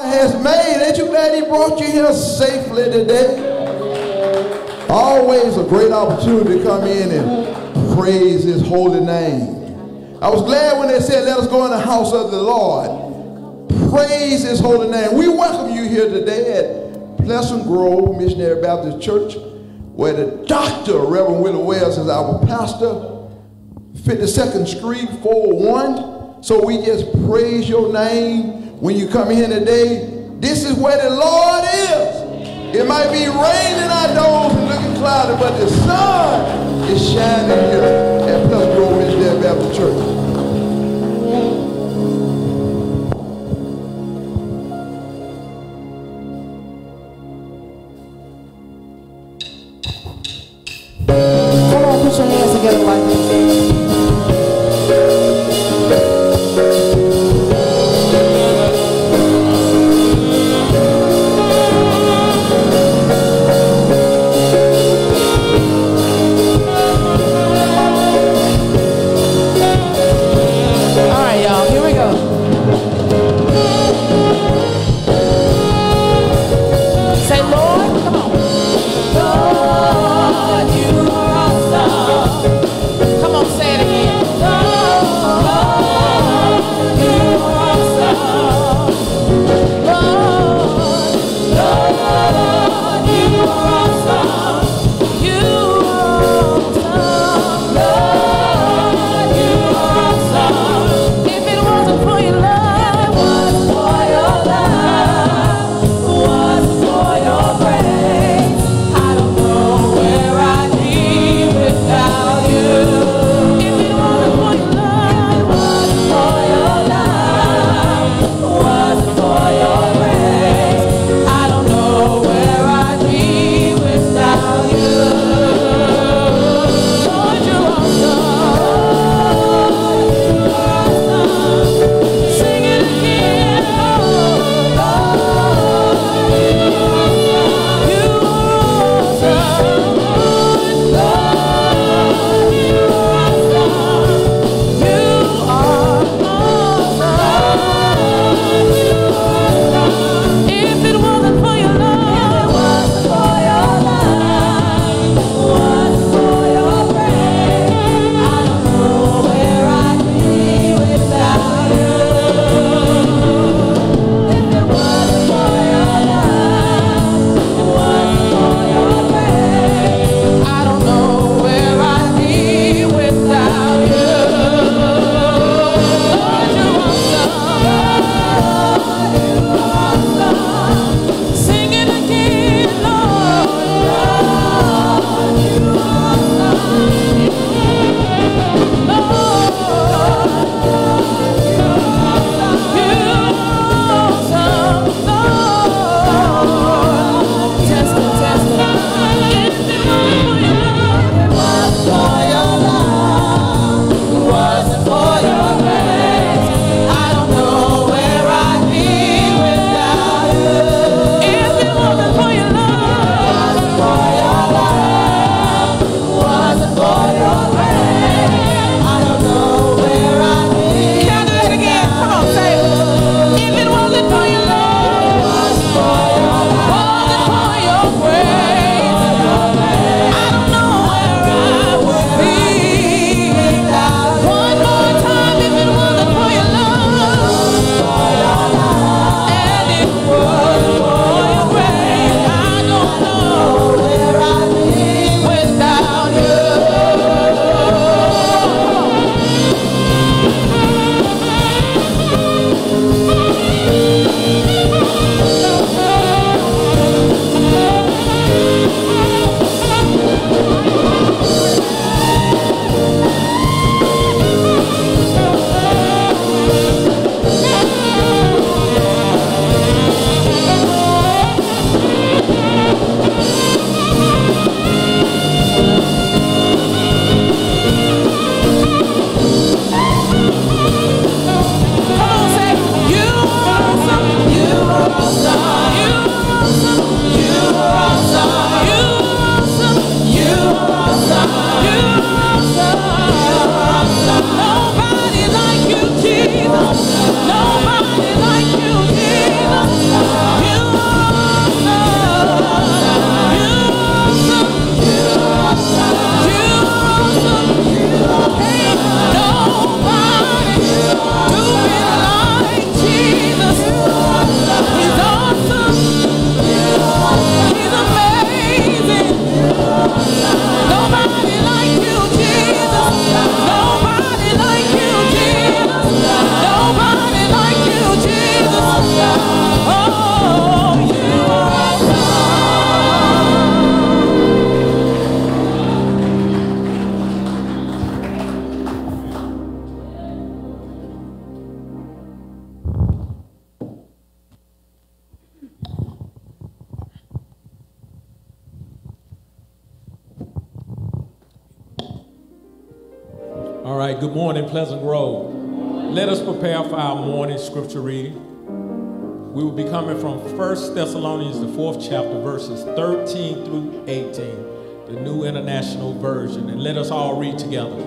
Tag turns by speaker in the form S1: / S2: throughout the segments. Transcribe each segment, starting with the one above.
S1: has made. Ain't you glad he brought you here safely today? Always a great opportunity to come in and praise his holy name. I was glad when they said, let us go in the house of the Lord. Praise his holy name. We welcome you here today at Pleasant Grove Missionary Baptist Church, where the doctor, Reverend Willie Wells, is our pastor. 52nd Street, 401. So we just praise your name when you come here today, this is where the Lord is. It might be raining outdoors and looking cloudy, but the sun is shining here at Pleasant Grove Missionary Baptist Church.
S2: Come on, put your hands together like this.
S3: 1 Thessalonians, the fourth chapter, verses 13 through 18, the New International Version. And let us all read together.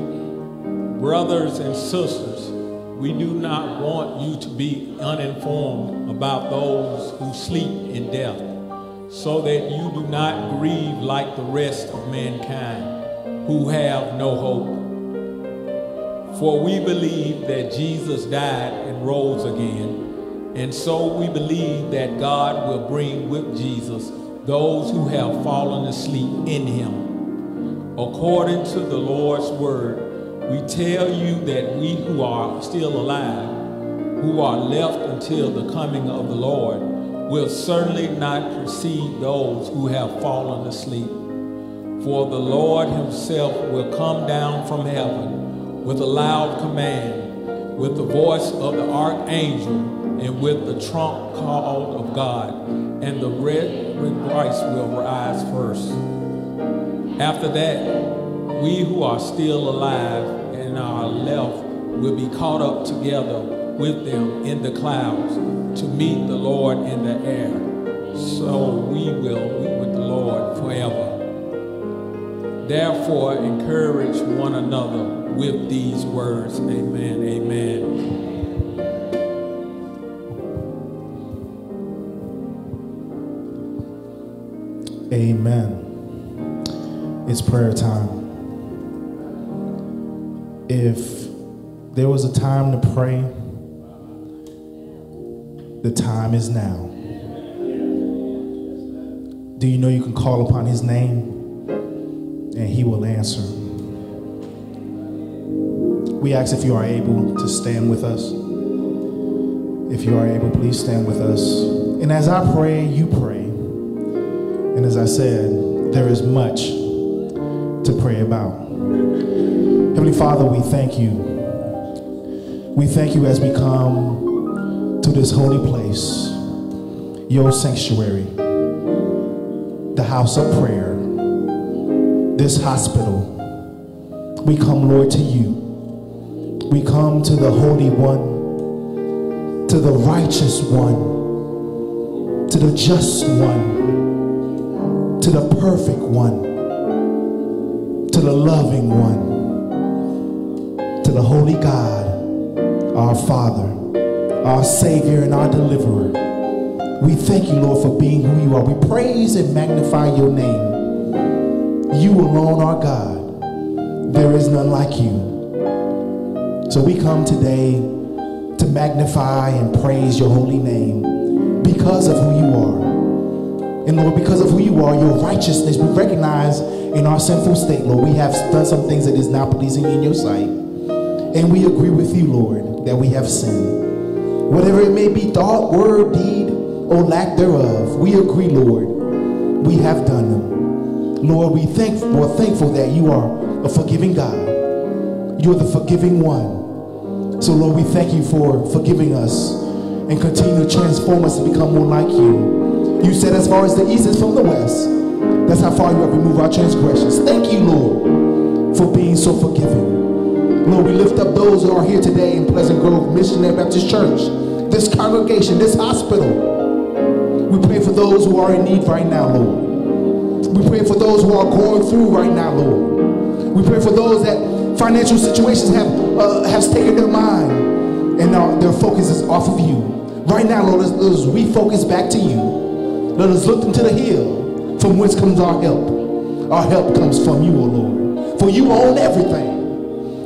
S3: Brothers and sisters, we do not want you to be uninformed about those who sleep in death, so that you do not grieve like the rest of mankind who have no hope. For we believe that Jesus died and rose again, and so we believe that God will bring with Jesus those who have fallen asleep in him. According to the Lord's word, we tell you that we who are still alive, who are left until the coming of the Lord, will certainly not precede those who have fallen asleep. For the Lord himself will come down from heaven with a loud command, with the voice of the archangel, and with the trump call of God, and the red with Christ will rise first. After that, we who are still alive and are left will be caught up together with them in the clouds to meet the Lord in the air. So we will be with the Lord forever. Therefore, encourage one another with these words. Amen. Amen.
S4: Amen. It's prayer time. If there was a time to pray, the time is now. Do you know you can call upon his name and he will answer? We ask if you are able to stand with us. If you are able, please stand with us. And as I pray, you pray. As I said, there is much to pray about. Heavenly Father, we thank you. We thank you as we come to this holy place, your sanctuary, the house of prayer, this hospital. We come, Lord, to you. We come to the Holy One, to the righteous one, to the just one, to the perfect one, to the loving one to the Holy God, our Father, our Savior, and our Deliverer. We thank you, Lord, for being who you are. We praise and magnify your name. You alone are God. There is none like you. So we come today to magnify and praise your holy name because of who you are. And Lord, because of who you are, your righteousness, we recognize in our sinful state, Lord, we have done some things that is not pleasing in your sight. And we agree with you, Lord, that we have sinned. Whatever it may be, thought, word, deed, or lack thereof, we agree, Lord, we have done them. Lord, we thank, we're thankful that you are a forgiving God. You're the forgiving one. So, Lord, we thank you for forgiving us and continue to transform us to become more like you. You said as far as the east is from the west, that's how far you have removed our transgressions. Thank you, Lord, for being so forgiving. Lord, we lift up those who are here today in Pleasant Grove Missionary Baptist Church, this congregation, this hospital. We pray for those who are in need right now, Lord. We pray for those who are going through right now, Lord. We pray for those that financial situations have uh, taken their mind and our, their focus is off of you. Right now, Lord, let us refocus back to you. Let us look into the hill from whence comes our help. Our help comes from you, O Lord. For you own everything.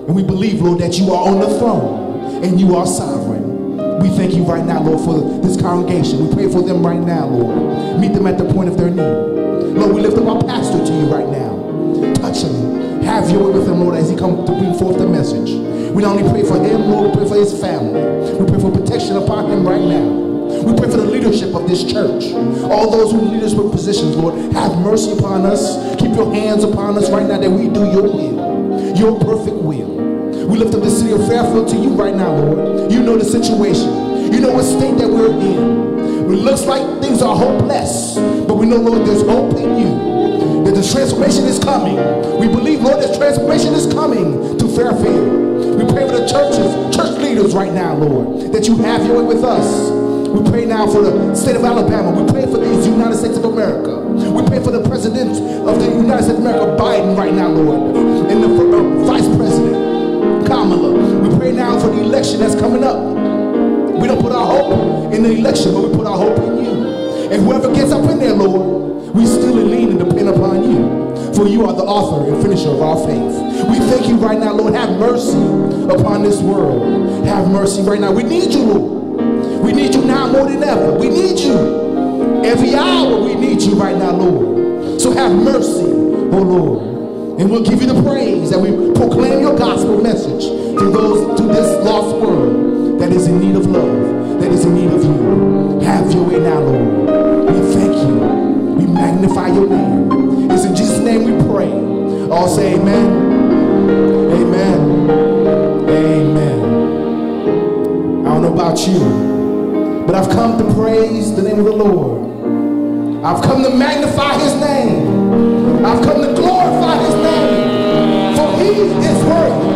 S4: And we believe, Lord, that you are on the throne and you are sovereign. We thank you right now, Lord, for this congregation. We pray for them right now, Lord. Meet them at the point of their need. Lord, we lift up our pastor to you right now. Touch him. Have your way with him, Lord, as he comes to bring forth the message. We not only pray for him, Lord, we pray for his family. We pray for protection upon him right now. We pray for the leadership of this church. All those who lead us with positions, Lord, have mercy upon us. Keep your hands upon us right now that we do your will, your perfect will. We lift up the city of Fairfield to you right now, Lord. You know the situation. You know what state that we're in. It looks like things are hopeless, but we know, Lord, there's hope in you. That the transformation is coming. We believe, Lord, that transformation is coming to Fairfield. We pray for the churches, church leaders right now, Lord, that you have your way with us. We pray now for the state of Alabama. We pray for these United States of America. We pray for the president of the United States of America, Biden, right now, Lord, and the uh, vice president, Kamala. We pray now for the election that's coming up. We don't put our hope in the election, but we put our hope in you. And whoever gets up in there, Lord, we still lean and depend upon you. For you are the author and finisher of our faith. We thank you right now, Lord. Have mercy upon this world. Have mercy right now. We need you, Lord. More than ever. We need you. Every hour we need you right now, Lord. So have mercy, oh Lord. And we'll give you the praise that we proclaim your gospel message to those to this lost world that is in need of love, that is in need of you. Have your way now, Lord. We thank you. We magnify your name. It's in Jesus' name we pray. All say amen. Amen. Amen. I don't know about you. But I've come to praise the name of the Lord. I've come to magnify his name. I've come to glorify his name. For he is worthy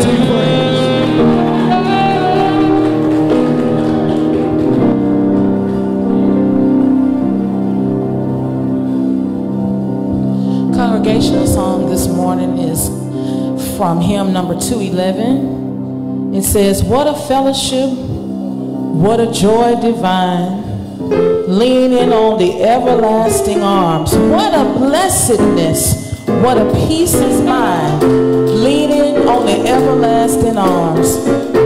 S4: to be praised.
S2: Congregational song this morning is from hymn number 211. It says, What a fellowship what a joy divine, leaning on the everlasting arms. What a blessedness, what a peace is mine, leaning on the everlasting arms.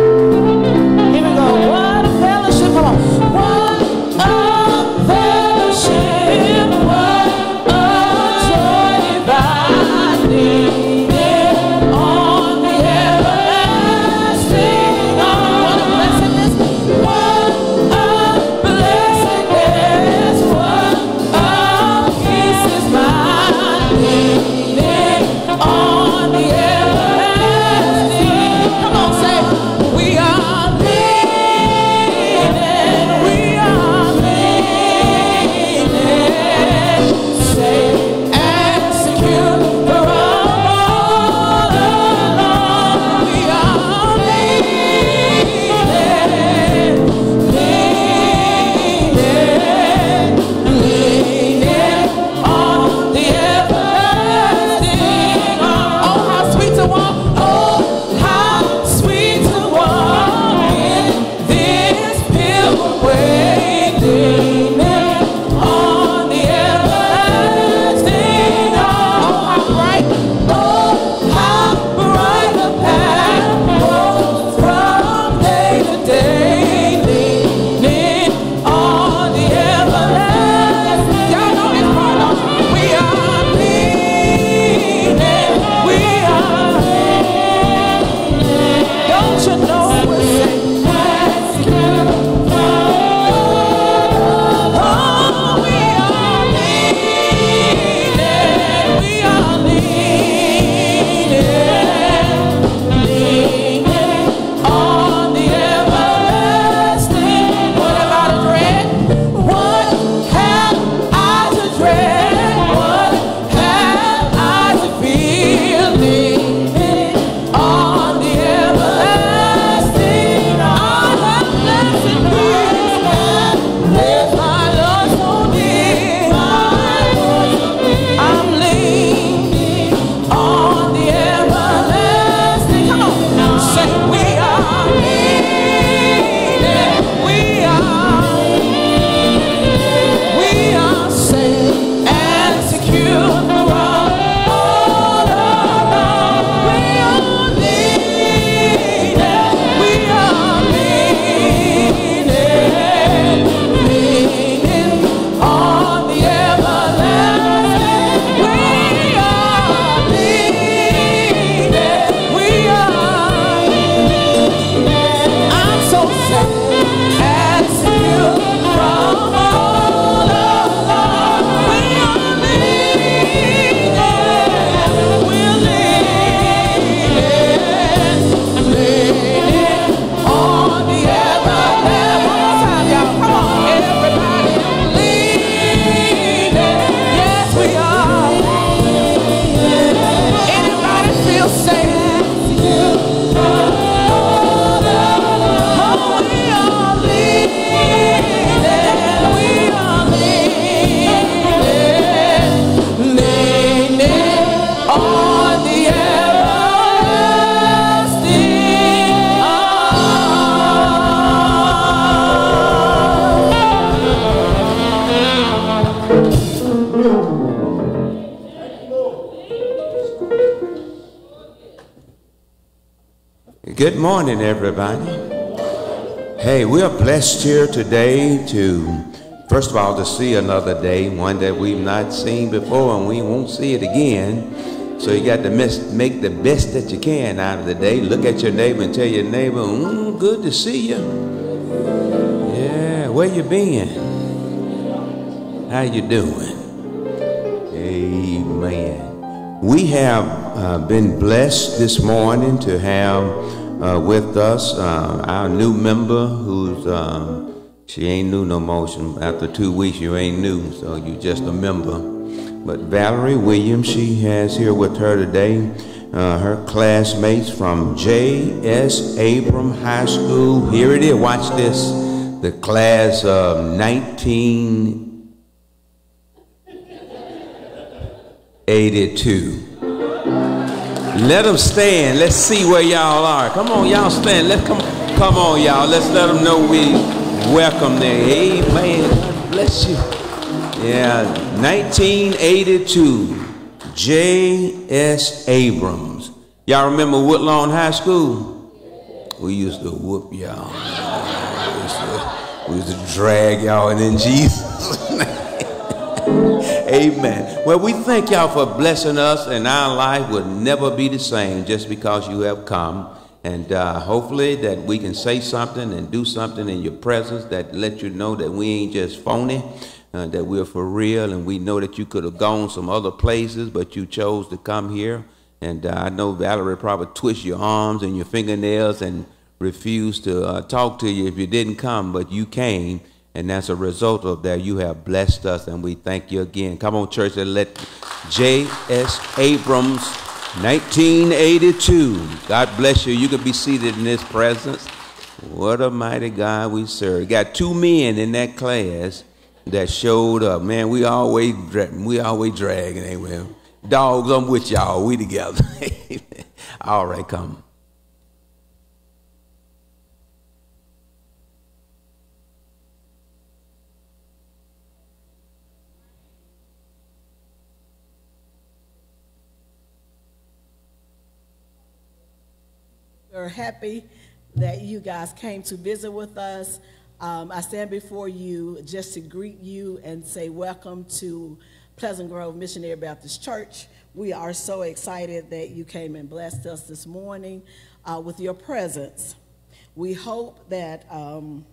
S5: Today to, first of all, to see another day, one that we've not seen before and we won't see it again. So you got to miss, make the best that you can out of the day. Look at your neighbor and tell your neighbor, mm, good to see you. Yeah, where you been? How you doing? Amen. We have uh, been blessed this morning to have uh, with us, uh, our new member who's, um, she ain't new no more. After two weeks, you ain't new, so you just a member. But Valerie Williams, she has here with her today uh, her classmates from J.S. Abram High School. Here it is, watch this. The class of 1982. Let them stand. Let's see where y'all are. Come on, y'all stand. Let's come. Come on, y'all. Let's let them know we welcome there. Amen. God bless you. Yeah, 1982. J.S. Abrams. Y'all remember Woodlawn High School? We used to whoop y'all. We used to, we used to drag y'all and then Jesus' Amen. Well, we thank y'all for blessing us, and our life will never be the same just because you have come. And uh, hopefully that we can say something and do something in your presence that let you know that we ain't just phony, uh, that we're for real, and we know that you could have gone some other places, but you chose to come here. And uh, I know Valerie probably twist your arms and your fingernails and refused to uh, talk to you if you didn't come, but you came. And as a result of that, you have blessed us, and we thank you again. Come on, church, and let J.S. Abrams, 1982. God bless you. You can be seated in his presence. What a mighty God we serve. Got two men in that class that showed up. Man, we always we always dragging, we? Dogs, I'm with y'all. We together. All right, come.
S6: We're happy that you guys came to visit with us. Um, I stand before you just to greet you and say welcome to Pleasant Grove Missionary Baptist Church. We are so excited that you came and blessed us this morning uh, with your presence. We hope that um,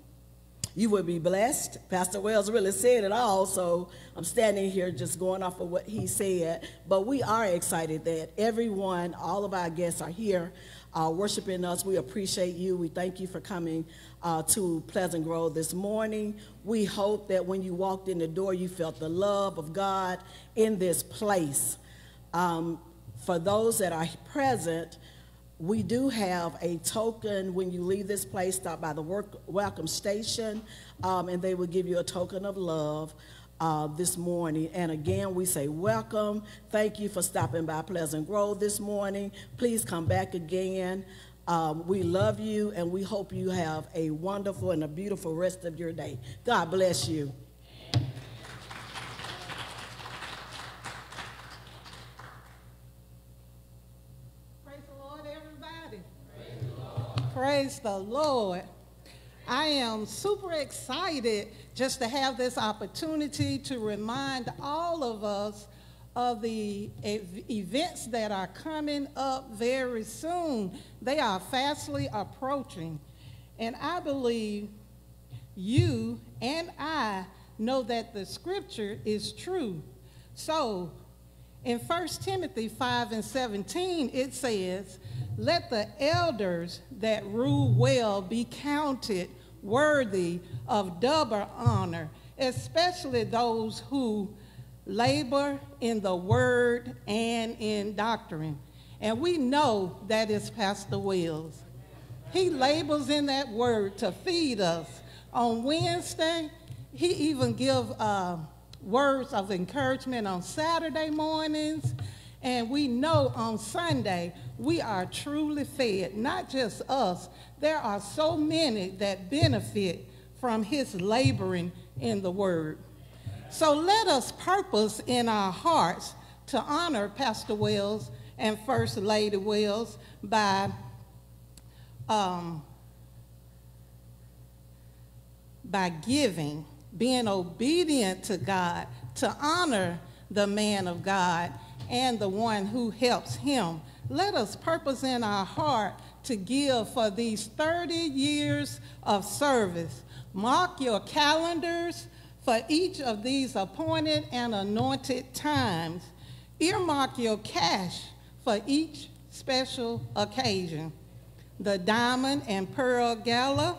S6: you will be blessed. Pastor Wells really said it all, so I'm standing here just going off of what he said. But we are excited that everyone, all of our guests are here uh, worshiping us. We appreciate you. We thank you for coming uh, to Pleasant Grove this morning. We hope that when you walked in the door, you felt the love of God in this place. Um, for those that are present, we do have a token when you leave this place. Stop by the work, welcome station, um, and they will give you a token of love uh, this morning. And again, we say welcome. Thank you for stopping by Pleasant Grove this morning. Please come back again. Um, we love you and we hope you have a wonderful and a beautiful rest of your day. God bless you.
S7: Praise the Lord, everybody. Praise the Lord. I am super excited just to have this opportunity to remind all of us of the ev events that are coming up very soon. They are fastly approaching. And I believe you and I know that the scripture is true. So in 1 Timothy 5 and 17, it says, Let the elders that rule well be counted worthy of double honor, especially those who labor in the word and in doctrine. And we know that is Pastor Wells. He labors in that word to feed us. On Wednesday, he even give uh, words of encouragement on Saturday mornings. And we know on Sunday, we are truly fed, not just us. There are so many that benefit from his laboring in the word. So let us purpose in our hearts to honor Pastor Wells and First Lady Wells by um, by giving, being obedient to God, to honor the man of God and the one who helps him. Let us purpose in our heart to give for these 30 years of service. Mark your calendars for each of these appointed and anointed times. Earmark your cash for each special occasion. The Diamond and Pearl Gala,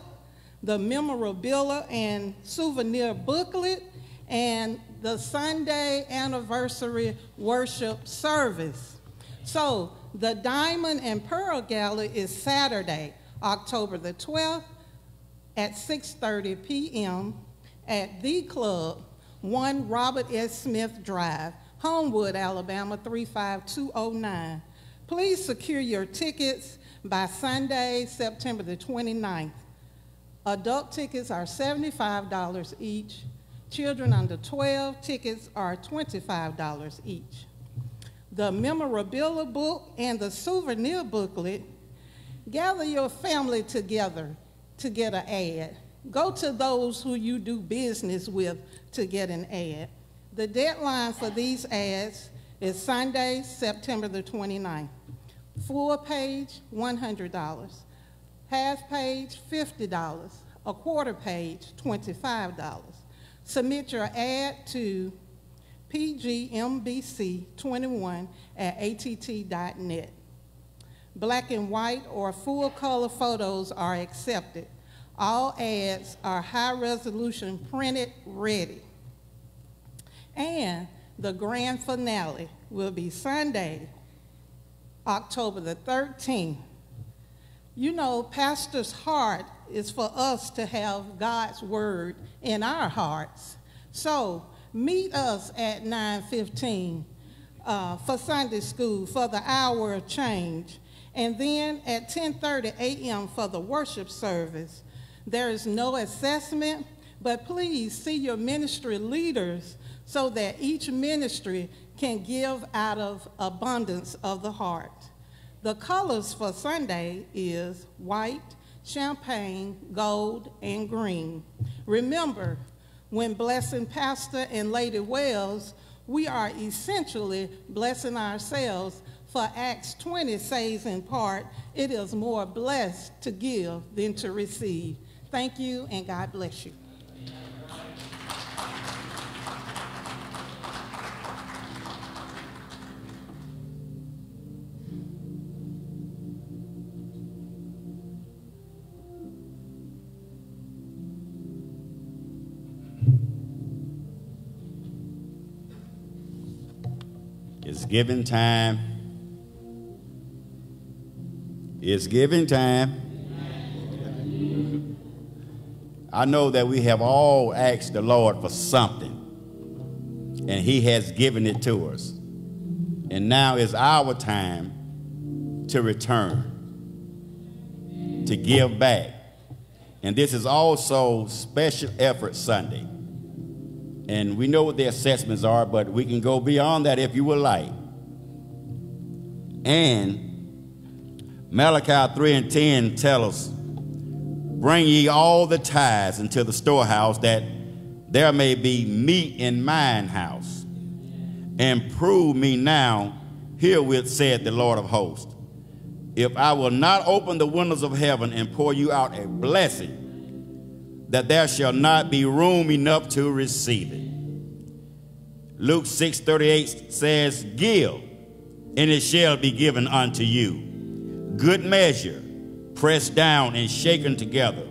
S7: the memorabilia and souvenir booklet, and the Sunday anniversary worship service. So the Diamond and Pearl Gala is Saturday, October the 12th at 6.30 p.m. at The Club, 1 Robert S. Smith Drive, Homewood, Alabama 35209. Please secure your tickets by Sunday, September the 29th. Adult tickets are $75 each. Children under 12 tickets are $25 each. The memorabilia book and the souvenir booklet, gather your family together to get an ad. Go to those who you do business with to get an ad. The deadline for these ads is Sunday, September the 29th. Full page, $100. Half page, $50. A quarter page, $25. Submit your ad to pgmbc21 at att.net. Black and white or full color photos are accepted. All ads are high resolution printed ready. And the grand finale will be Sunday, October the 13th. You know, Pastor's heart is for us to have God's word in our hearts. So meet us at 9:15 uh, for Sunday school for the hour of change, and then at 10:30 a.m. for the worship service. There is no assessment, but please see your ministry leaders so that each ministry can give out of abundance of the heart. The colors for Sunday is white, champagne, gold, and green. Remember, when blessing Pastor and Lady Wells, we are essentially blessing ourselves for Acts 20 says in part, it is more blessed to give than to receive. Thank you and God bless you.
S8: Giving time. It's giving time. I know that we have all asked the Lord for something, and He has given it to us. And now is our time to return, to give back. And this is also Special Effort Sunday. And we know what the assessments are, but we can go beyond that if you would like. And Malachi 3 and 10 tell us, Bring ye all the tithes into the storehouse, that there may be meat in mine house. And prove me now, herewith said the Lord of hosts, if I will not open the windows of heaven and pour you out a blessing, that there shall not be room enough to receive it. Luke 6 38 says, Give, and it shall be given unto you. Good measure, pressed down and shaken together,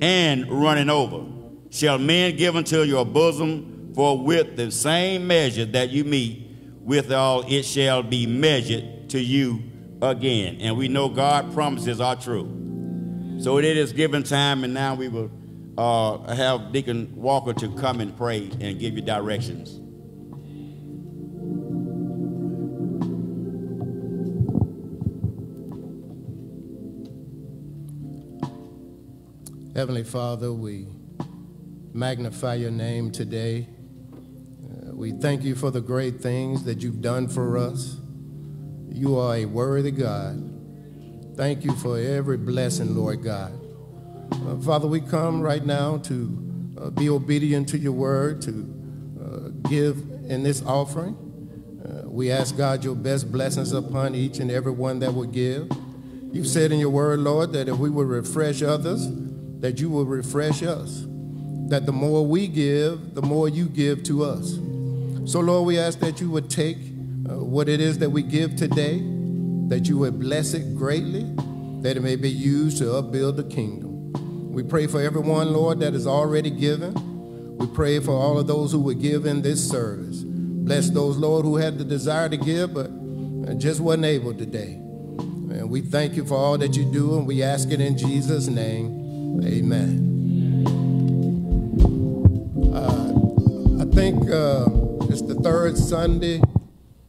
S8: and running over, shall men give unto your bosom, for with the same measure that you meet withal, it shall be measured to you again. And we know God promises are true. So it is given time, and now we will uh, have Deacon Walker to come and pray and give you directions.
S9: Heavenly Father, we magnify your name today. Uh, we thank you for the great things that you've done for us. You are a worthy God. Thank you for every blessing, Lord God. Uh, Father, we come right now to uh, be obedient to your word, to uh, give in this offering. Uh, we ask God your best blessings upon each and every one that will give. You've said in your word, Lord, that if we would refresh others, that you will refresh us. That the more we give, the more you give to us. So, Lord, we ask that you would take uh, what it is that we give today, that you would bless it greatly, that it may be used to upbuild the kingdom. We pray for everyone, Lord, that is already given. We pray for all of those who would give in this service. Bless those, Lord, who had the desire to give, but uh, just wasn't able today. And we thank you for all that you do, and we ask it in Jesus' name. Amen. Uh, I think uh, it's the third Sunday.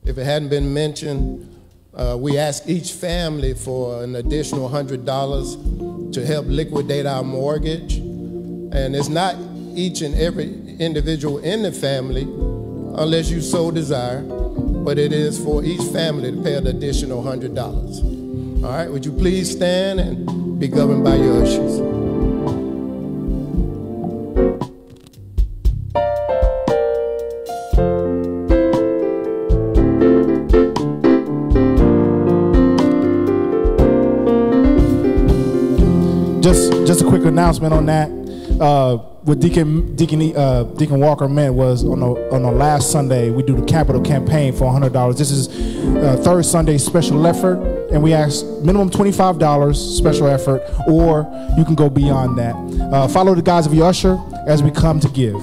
S9: If it hadn't been mentioned, uh, we ask each family for an additional $100 to help liquidate our mortgage. And it's not each and every individual in the family, unless you so desire, but it is for each family to pay an additional $100. All right, would you please stand and be governed by your ushers?
S4: Announcement on that. Uh, what Deacon Deacon uh, Deacon Walker meant was on the on the last Sunday we do the capital campaign for hundred dollars. This is uh, third Sunday special effort, and we ask minimum twenty five dollars special effort, or you can go beyond that. Uh, follow the guides of your usher as we come to give.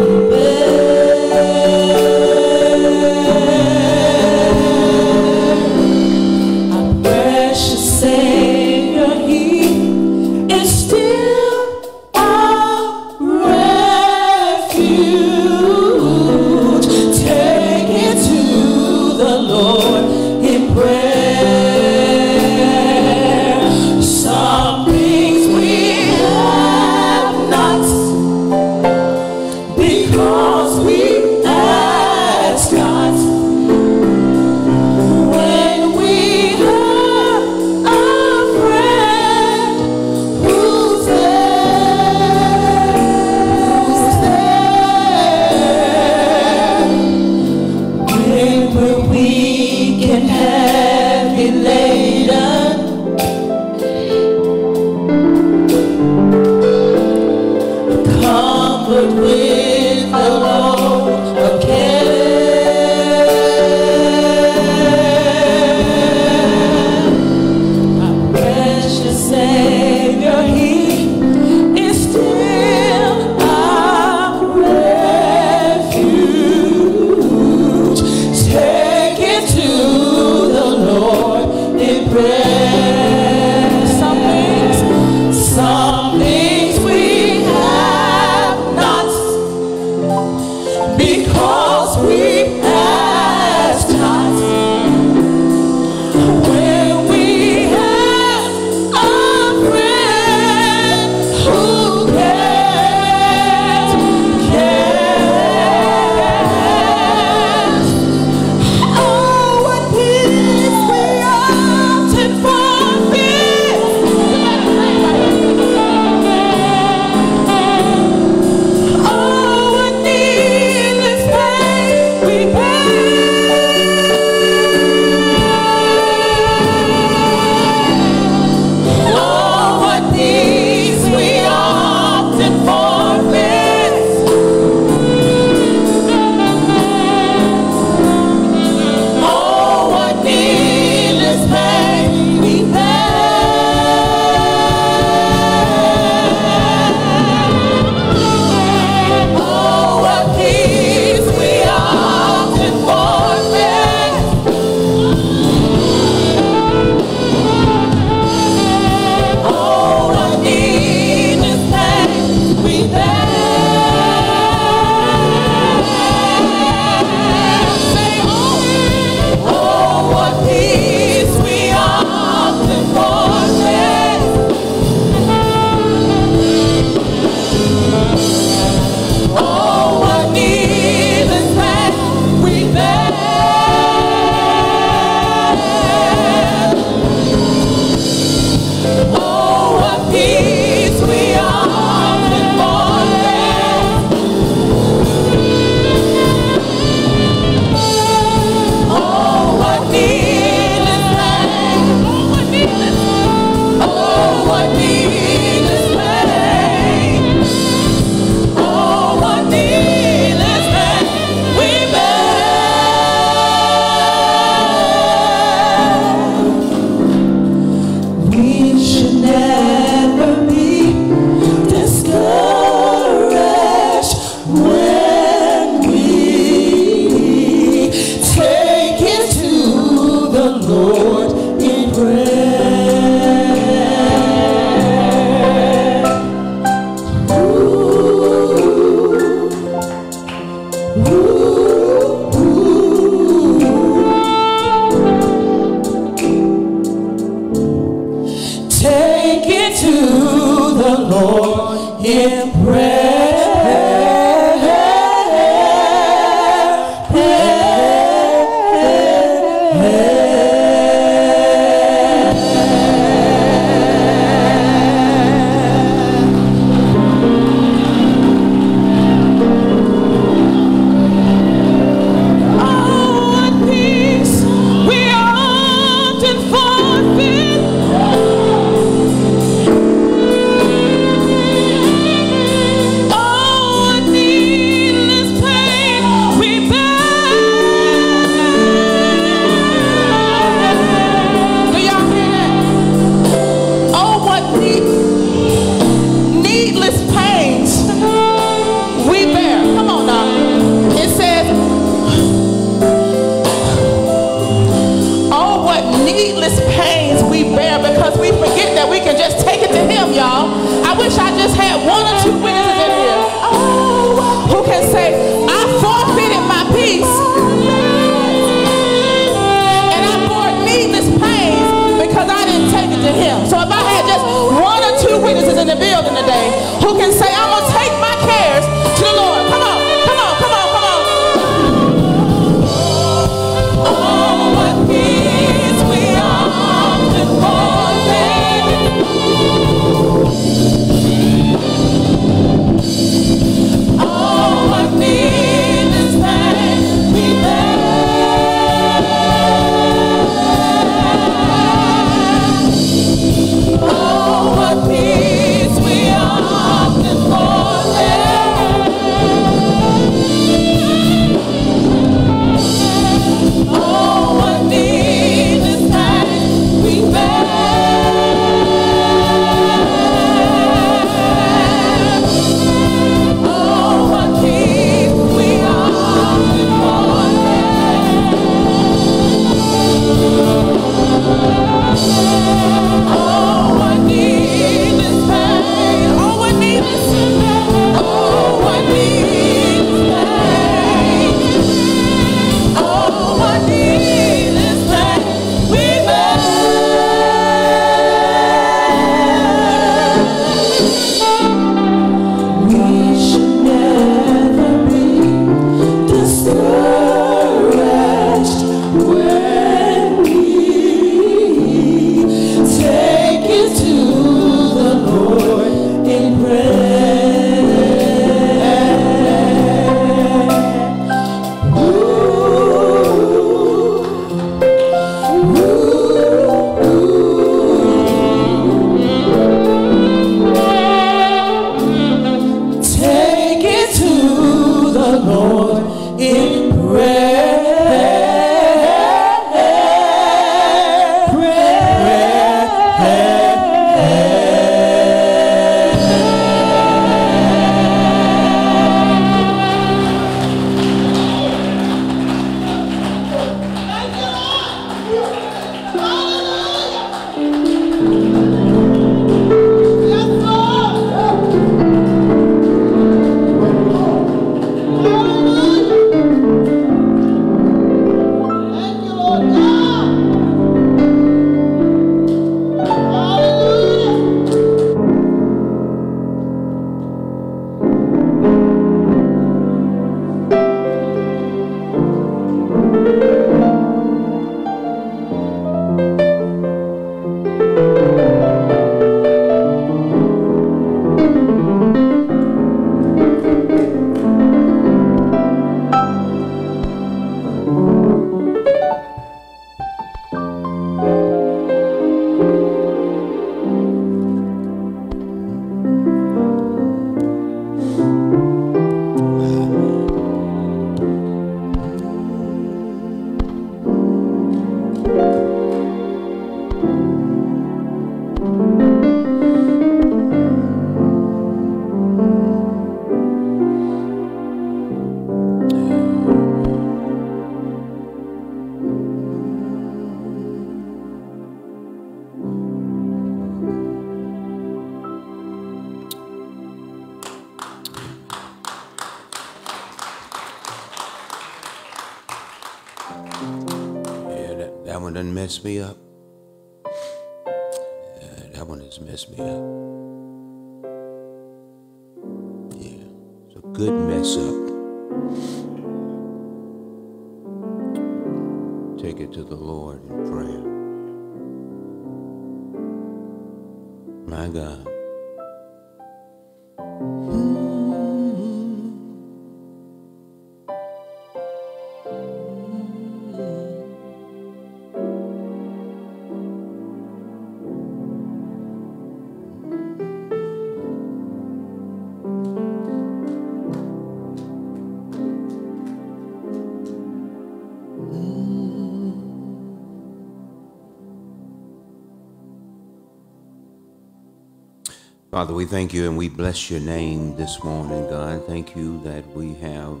S5: Father, we thank you and we bless your name this morning, God. Thank you that we have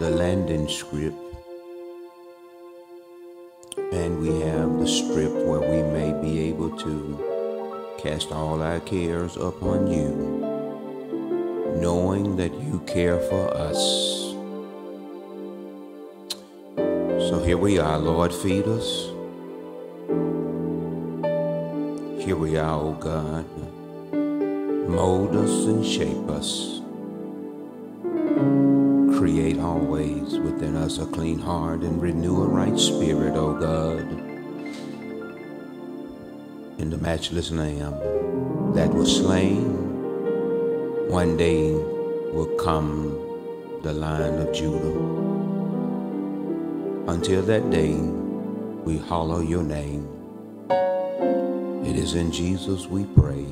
S5: the landing script and we have the strip where we may be able to cast all our cares upon you, knowing that you care for us. So here we are, Lord, feed us. Here we are, oh God. Mold us and shape us. Create always within us a clean heart and renew a right spirit, O God. In the matchless Lamb that was slain, one day will come the Lion of Judah. Until that day, we hallow your name. It is in Jesus we pray.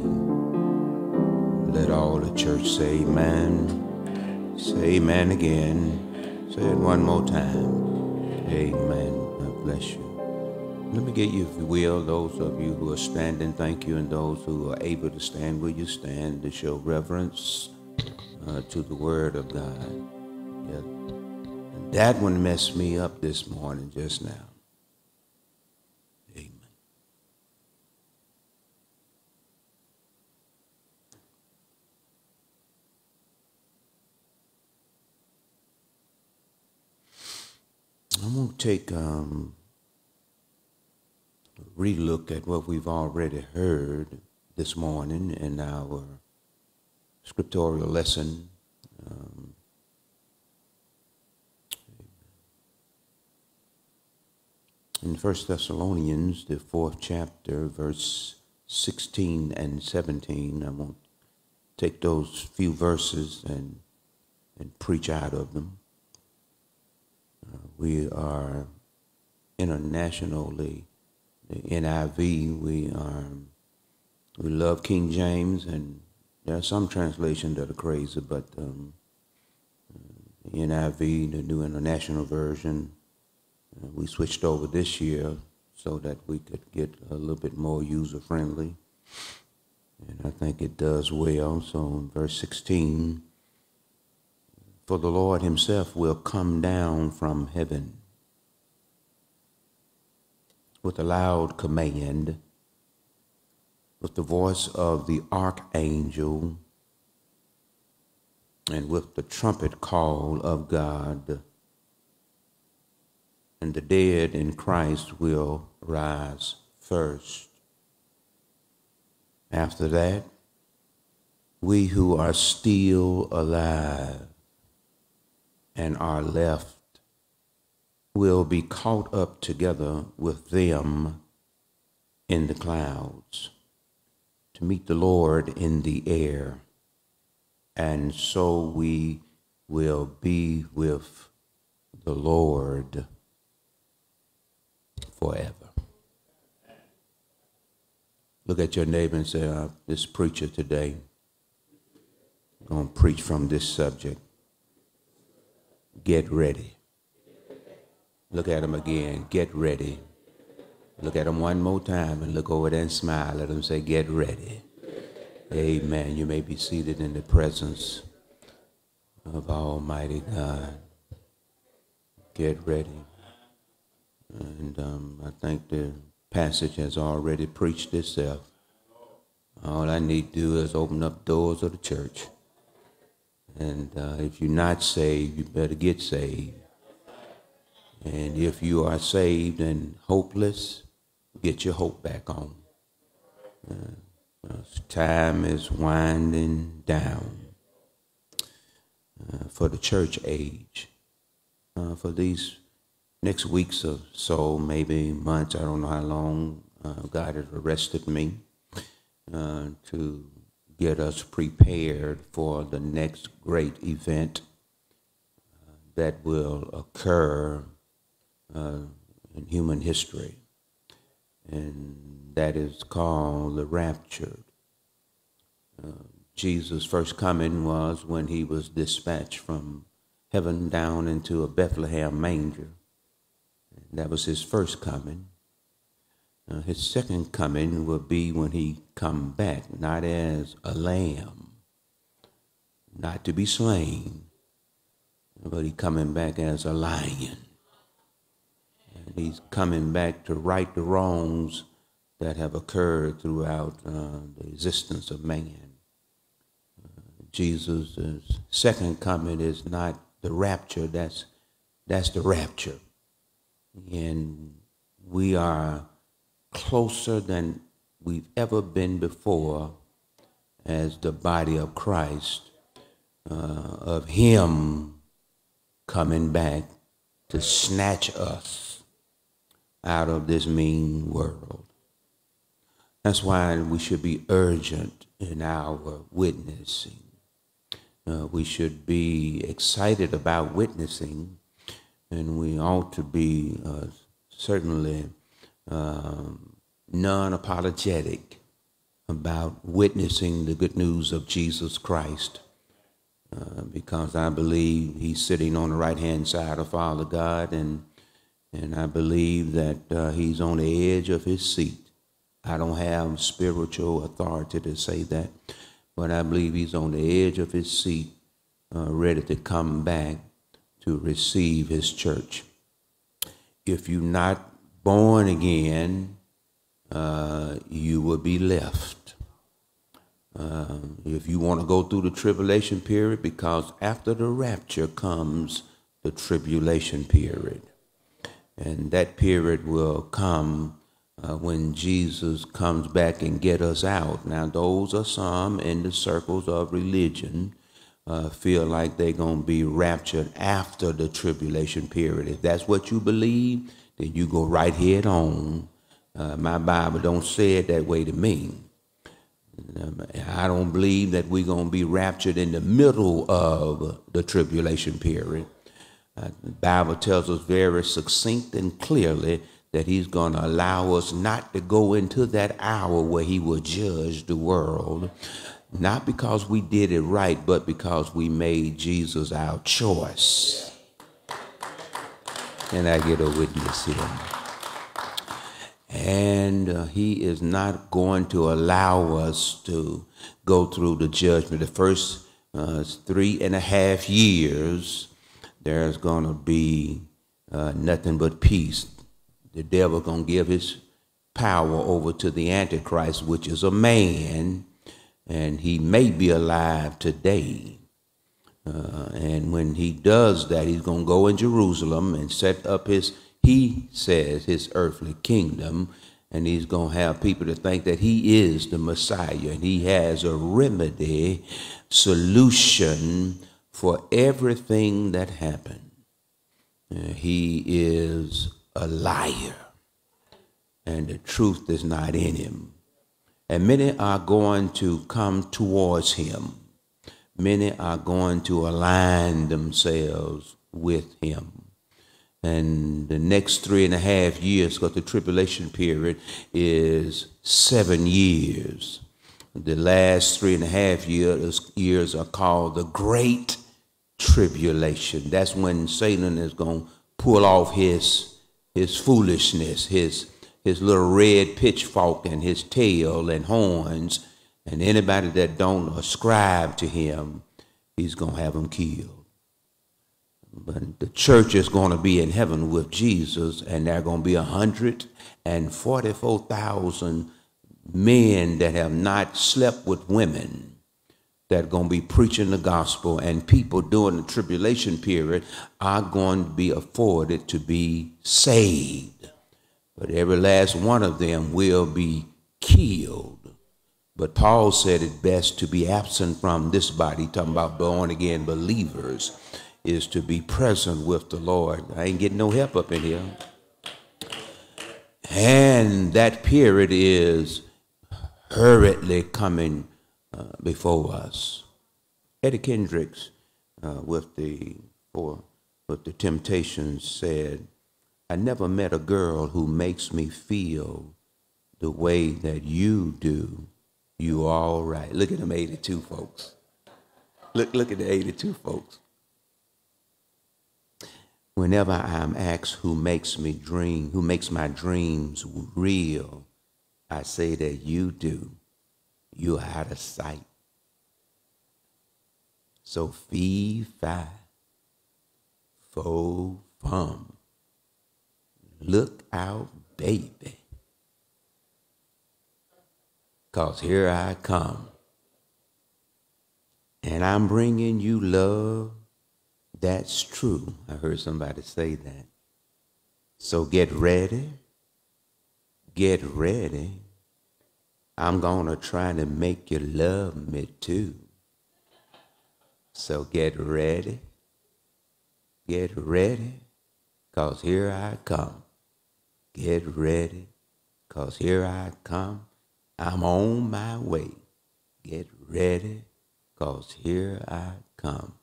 S5: Let all the church say amen. Say amen again. Say it one more time. Amen. God bless you. Let me get you, if you will, those of you who are standing, thank you, and those who are able to stand, will you stand to show reverence uh, to the Word of God? Yeah. That one messed me up this morning just now. Amen. I'm going to take um, a relook at what we've already heard this morning in our scriptorial lesson. Um, in 1 Thessalonians, the fourth chapter, verse 16 and 17, I won't take those few verses and, and preach out of them. We are internationally, the NIV, we are, we love King James, and there are some translations that are crazy, but um, the NIV, the New International Version, uh, we switched over this year so that we could get a little bit more user friendly. And I think it does well. So in verse 16, for the Lord himself will come down from heaven with a loud command, with the voice of the archangel, and with the trumpet call of God. And the dead in Christ will rise first. After that, we who are still alive and are left will be caught up together with them in the clouds to meet the Lord in the air. And so we will be with the Lord forever. Look at your neighbor and say, uh, This preacher today I'm going to preach from this subject. Get ready. Look at them again. Get ready. Look at them one more time and look over there and smile. Let him say, Get ready. Amen. You may be seated in the presence of Almighty God. Get ready. And um, I think the passage has already preached itself. All I need to do is open up doors of the church. And uh, if you're not saved, you better get saved. And if you are saved and hopeless, get your hope back on. time is winding down uh, for the church age. Uh, for these next weeks or so, maybe months, I don't know how long, uh, God has arrested me uh, to get us prepared for the next great event uh, that will occur uh, in human history. And that is called the rapture. Uh, Jesus' first coming was when he was dispatched from heaven down into a Bethlehem manger. That was his first coming. Uh, his second coming will be when he come back, not as a lamb, not to be slain, but he coming back as a lion. And he's coming back to right the wrongs that have occurred throughout uh, the existence of man. Uh, Jesus' second coming is not the rapture, that's, that's the rapture. And we are closer than we've ever been before as the body of Christ, uh, of Him coming back to snatch us out of this mean world. That's why we should be urgent in our witnessing. Uh, we should be excited about witnessing, and we ought to be uh, certainly um, non apologetic about witnessing the good news of Jesus Christ. Uh, because I believe he's sitting on the right hand side of Father God, and and I believe that uh, he's on the edge of his seat. I don't have spiritual authority to say that, but I believe he's on the edge of his seat, uh, ready to come back to receive his church. If you're not born again, uh, you will be left. Uh, if you want to go through the tribulation period, because after the rapture comes the tribulation period. And that period will come uh, when Jesus comes back and get us out. Now, those are some in the circles of religion uh, feel like they're going to be raptured after the tribulation period. If that's what you believe, then you go right head on. Uh, my Bible don't say it that way to me. I don't believe that we're going to be raptured in the middle of the tribulation period. Uh, the Bible tells us very succinct and clearly that he's going to allow us not to go into that hour where he will judge the world, not because we did it right, but because we made Jesus our choice. And I get a witness here. And uh, he is not going to allow us to go through the judgment. The first uh, three and a half years, there's going to be uh, nothing but peace. The devil going to give his power over to the Antichrist, which is a man, and he may be alive today. Uh, and when he does that, he's going to go in Jerusalem and set up his, he says, his earthly kingdom. And he's going to have people to think that he is the Messiah. And he has a remedy, solution for everything that happened. Uh, he is a liar. And the truth is not in him. And many are going to come towards him many are going to align themselves with him. And the next three and a half years, because the tribulation period is seven years. The last three and a half years, years are called the Great Tribulation. That's when Satan is going to pull off his, his foolishness, his, his little red pitchfork and his tail and horns and anybody that don't ascribe to him, he's going to have them killed. But the church is going to be in heaven with Jesus, and there are going to be 144,000 men that have not slept with women that are going to be preaching the gospel, and people during the tribulation period are going to be afforded to be saved. But every last one of them will be killed But Paul said it best to be absent from this body, talking about born again believers, is to be present with the Lord. I ain't getting no help up in here. And that period is hurriedly coming uh, before us. Eddie Kendricks, uh, with the for with the Temptations, said, "I never met a girl who makes me feel the way that you do. You all right? Look at them 82 folks. Look, look at the 82 folks. Whenever I'm asked who makes me dream, who makes my dreams real, I say that you do. You're out of sight. So fee, fi, fo, fum. Look out, baby. Cause here I come. And I'm bringing you love that's true. I heard somebody say that. So get ready. Get ready. I'm going to try to make you love me too. So get ready. Get ready. Cause here I come. Get ready. Cause here I come. I'm on my way. Get ready. Cause here I come.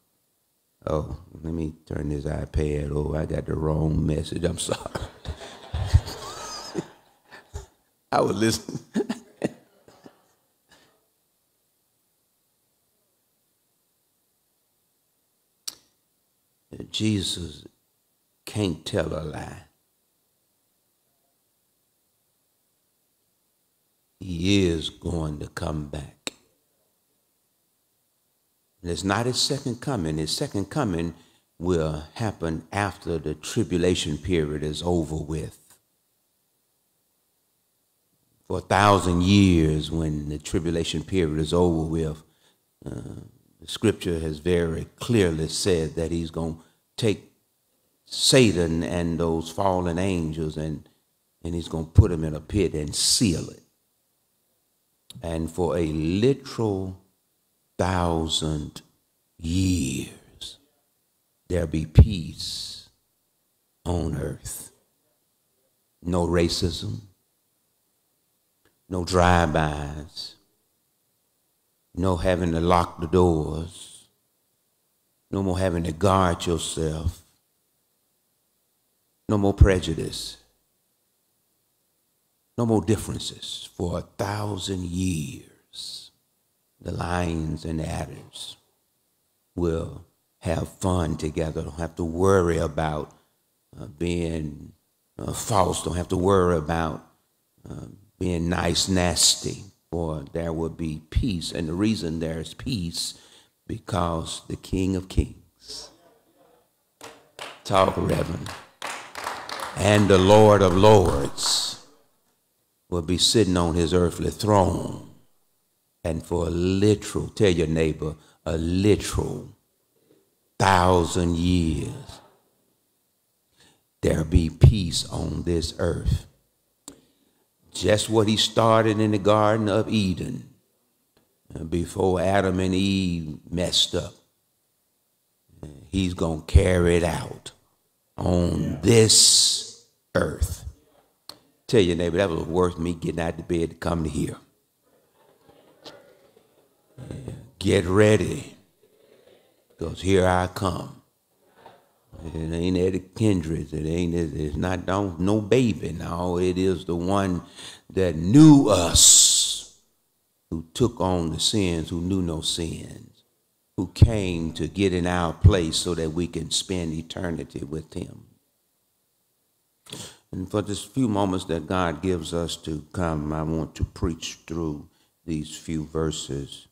S5: Oh, let me turn this iPad. Oh, I got the wrong message. I'm sorry. I was listening. Jesus can't tell a lie. He is going to come back. And it's not his second coming. His second coming will happen after the tribulation period is over with. For a thousand years, when the tribulation period is over with, uh, the scripture has very clearly said that he's going to take Satan and those fallen angels and, and he's going to put them in a pit and seal it. And for a literal thousand years, there be peace on earth. No racism, no drive-bys, no having to lock the doors, no more having to guard yourself, no more prejudice, no more differences for a thousand years the lions and the adders will have fun together. Don't have to worry about uh, being uh, false. Don't have to worry about uh, being nice, nasty. For there will be peace. And the reason there's peace because the King of Kings, talk Reverend, and the Lord of Lords will be sitting on his earthly throne and for a literal, tell your neighbor, a literal thousand years, there'll be peace on this earth. Just what he started in the Garden of Eden uh, before Adam and Eve messed up. He's going to carry it out on this earth. Tell your neighbor, that was worth me getting out of bed to come to here. Get ready, because here I come. It ain't Eddie Kendricks. It ain't. It's not don't, no baby. No, it is the one that knew us, who took on the sins, who knew no sins, who came to get in our place so that we can spend eternity with Him. And for this few moments that God gives us to come, I want to preach through these few verses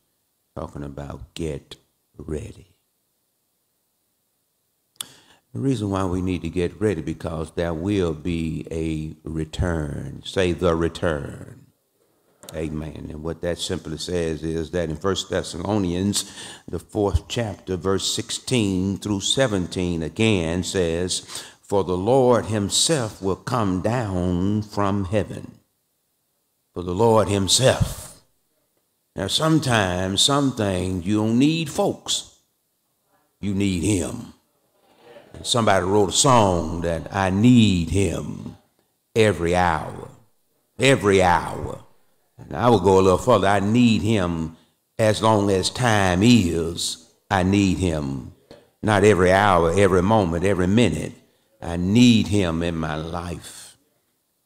S5: talking about get ready. The reason why we need to get ready because there will be a return. Say the return. Amen. And what that simply says is that in 1 Thessalonians, the fourth chapter, verse 16 through 17, again says, For the Lord himself will come down from heaven. For the Lord himself Now, sometimes, some things you don't need folks, you need Him. Somebody wrote a song that I need Him every hour, every hour. And I will go a little further. I need Him as long as time is. I need Him. Not every hour, every moment, every minute. I need Him in my life.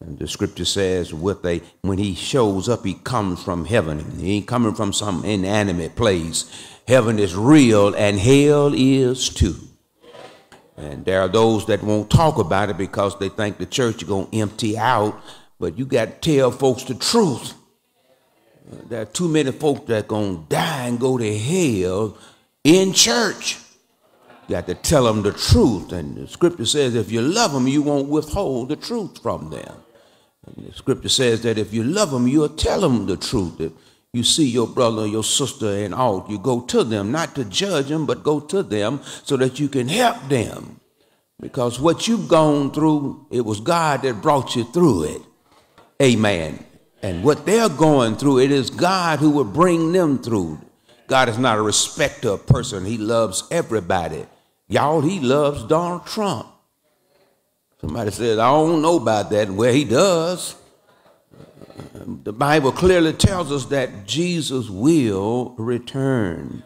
S5: And the scripture says, with a, when he shows up, he comes from heaven. He ain't coming from some inanimate place. Heaven is real and hell is too. And there are those that won't talk about it because they think the church is going to empty out. But you got to tell folks the truth. There are too many folks that to die and go to hell in church. You got to tell them the truth. And the scripture says if you love them, you won't withhold the truth from them. And the scripture says that if you love them, you'll tell them the truth. If you see your brother or your sister in ought, you go to them, not to judge them, but go to them so that you can help them. Because what you've gone through, it was God that brought you through it. Amen. And what they're going through, it is God who will bring them through. God is not a respecter of person. He loves everybody. Y'all, he loves Donald Trump. Somebody says, I don't know about that. Well, he does. The Bible clearly tells us that Jesus will return.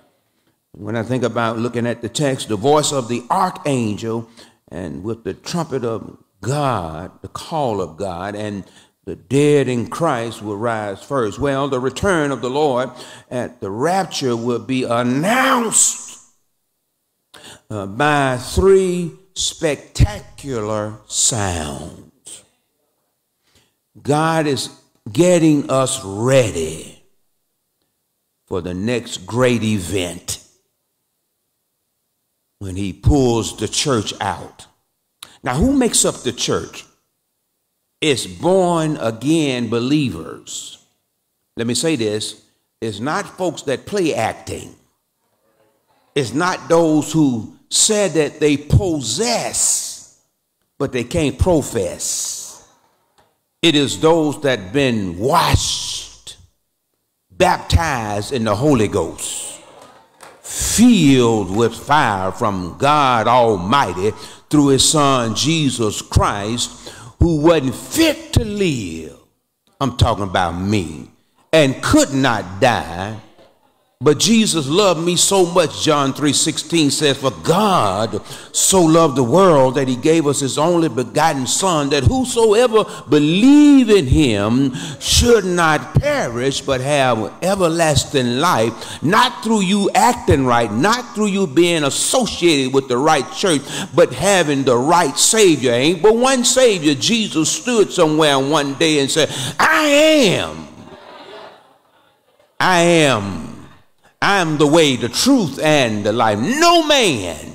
S5: When I think about looking at the text, the voice of the archangel and with the trumpet of God, the call of God, and the dead in Christ will rise first. Well, the return of the Lord at the rapture will be announced uh, by three spectacular sounds. God is getting us ready for the next great event when he pulls the church out. Now, who makes up the church? It's born again believers. Let me say this it's not folks that play acting, it's not those who said that they possess, but they can't profess. It is those that been washed, baptized in the Holy Ghost, filled with fire from God Almighty through his son Jesus Christ, who wasn't fit to live. I'm talking about me, and could not die but Jesus loved me so much, John 3:16 says, For God so loved the world that he gave us his only begotten Son, that whosoever believe in him should not perish, but have everlasting life, not through you acting right, not through you being associated with the right church, but having the right Savior. Ain't but one Savior. Jesus stood somewhere one day and said, I am. I am I am the way, the truth, and the life. No man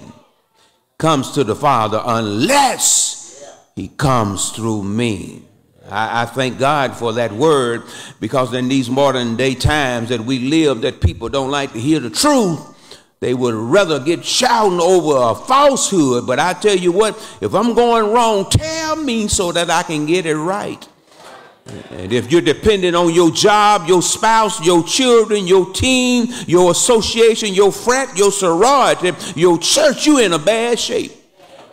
S5: comes to the Father unless he comes through me. I, I, thank God for that word because in these modern day times that we live, that people don't like to hear the truth. They would rather get shouting over a falsehood. But I tell you what, if I'm going wrong, tell me so that I can get it right. And if you're dependent on your job, your spouse, your children, your team, your association, your frat, your sorority, your church, you're in a bad shape.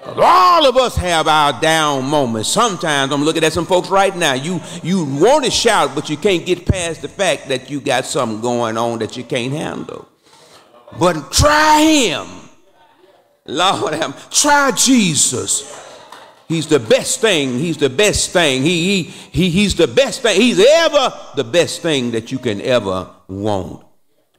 S5: All of us have our down moments. Sometimes I'm looking at some folks right now. You you want to shout, but you can't get past the fact that you got something going on that you can't handle. But try him. Lord, try Jesus. He's the best thing. He's the best thing. He, he, he, he's the best thing. He's ever the best thing that you can ever want.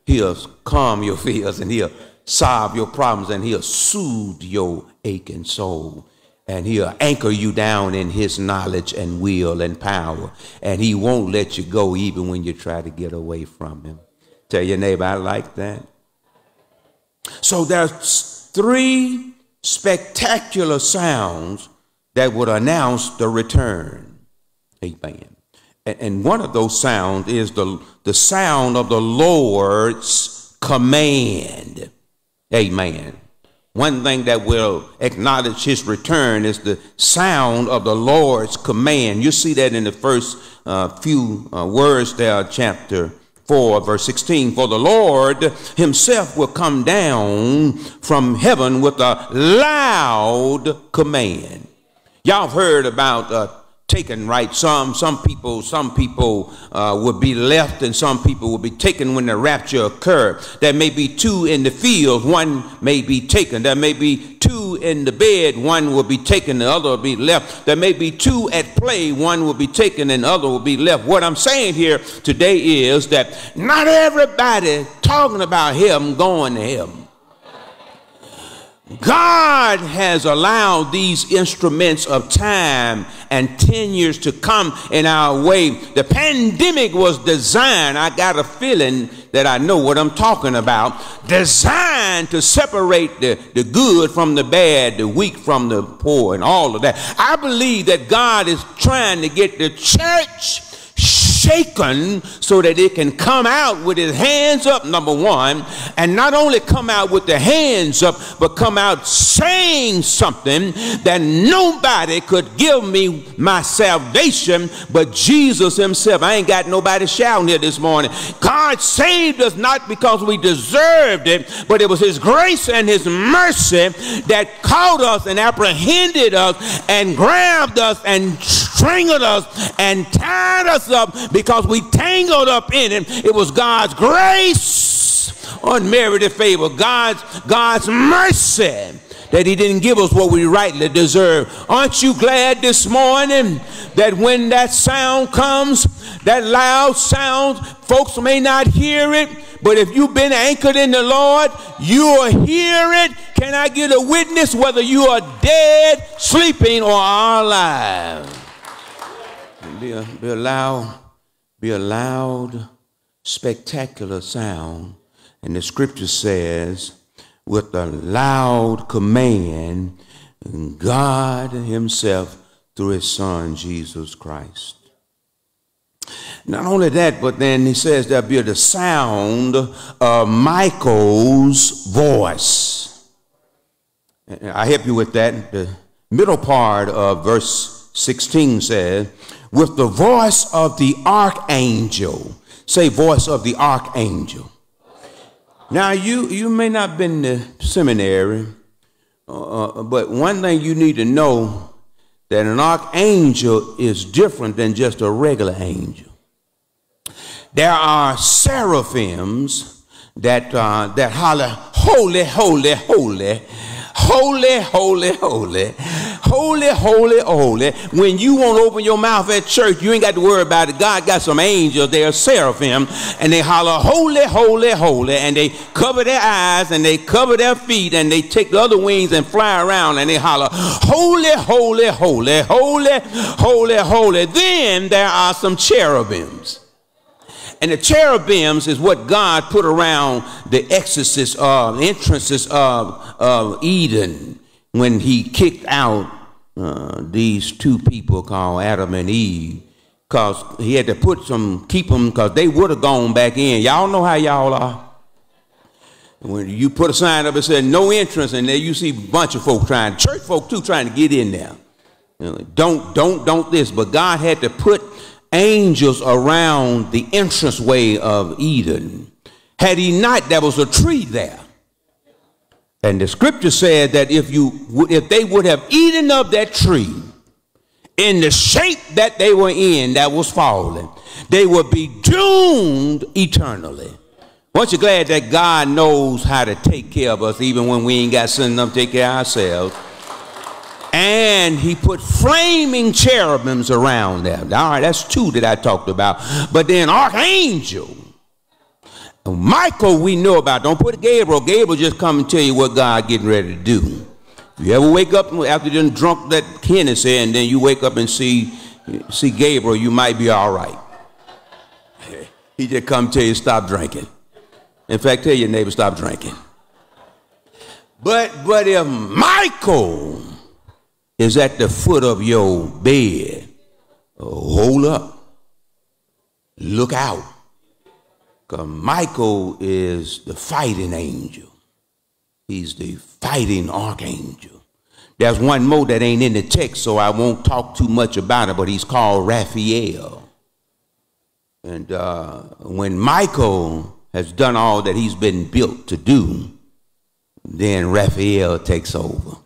S5: He'll calm your fears and he'll solve your problems and he'll soothe your aching soul. And he'll anchor you down in his knowledge and will and power. And he won't let you go even when you try to get away from him. Tell your neighbor, I like that. So there's three spectacular sounds that would announce the return. Amen. And one of those sounds is the, the sound of the Lord's command. Amen. One thing that will acknowledge his return is the sound of the Lord's command. You see that in the first uh, few uh, words there, chapter 4 4, verse 16. For the Lord himself will come down from heaven with a loud command. Y'all have heard about uh, taken right? Some some people some people uh, will be left and some people will be taken when the rapture occur there may be two in the field one may be taken. There may be two in the bed one will be taken the other will be left. There may be two at play one will be taken and the other will be left. What i'm saying here today is that not everybody talking about him going to heaven God has allowed these instruments of time and tenures to come in our way. The pandemic was designed, I got a feeling that I know what I'm talking about, designed to separate the, the good from the bad, the weak from the poor, and all of that. I believe that God is trying to get the church shaken so that it can come out with its hands up, number one, and not only come out with the hands up, but come out saying something that nobody could give me my salvation but Jesus Himself. I ain't got nobody shouting here this morning. God saved us not because we deserved it, but it was His grace and His mercy that caught us and apprehended us and grabbed us and strangled us and tied us up because we tangled up in it. It was God's grace, unmerited favor, God's, God's mercy that he didn't give us what we rightly deserve. Aren't you glad this morning that when that sound comes, that loud sound, folks may not hear it, but if you've been anchored in the Lord, you'll hear it. Can I get a witness whether you are dead, sleeping, or alive? Be, a, be allowed be a loud, spectacular sound. And the scripture says, with a loud command, God Himself through His Son, Jesus Christ. Not only that, but then He says there'll be the sound of Michael's voice. I help you with that. The middle part of verse 16 says, with the voice of the archangel. Say, voice of the archangel. Now, you, you may not have been the seminary, uh, uh, but one thing you need to know that an archangel is different than just a regular angel. There are seraphims that, uh, that holler, holy, holy, holy holy, holy, holy, holy, holy, holy. When you won't open your mouth at church, you ain't got to worry about it. God got some angels there, seraphim, and they holler, holy, holy, holy, and they cover their eyes and they cover their feet and they take the other wings and fly around and they holler, holy, holy, holy, holy, holy, holy. Then there are some cherubims. And the cherubims is what God put around the of entrances of, of Eden when he kicked out uh, these two people called Adam and Eve because he had to put some, keep them because they would have gone back in. Y'all know how y'all are. When you put a sign up and said no entrance, and there you see a bunch of folk trying, church folk too, trying to get in there. You know, don't, don't, don't this. But God had to put angels around the entranceway of Eden. Had he not, there was a tree there. And the scripture said that if you if they would have eaten of that tree in the shape that they were in that was fallen, they would be doomed eternally. Aren't you glad that God knows how to take care of us even when we ain't got something enough to take care of ourselves? And he put flaming cherubims around them. All right, that's two that I talked about. But then archangel, Michael, we know about. Don't put Gabriel. Gabriel just come and tell you what God getting ready to do. If you ever wake up after you done drunk that Hennessy and then you wake up and see see Gabriel, you might be all right. He just come tell you stop drinking. In fact, tell your neighbor stop drinking. But but if Michael is at the foot of your bed, hold up. Look out. Because Michael is the fighting angel. He's the fighting archangel. There's one more that ain't in the text, so I won't talk too much about it, but he's called Raphael. And uh, when Michael has done all that he's been built to do, then Raphael takes over.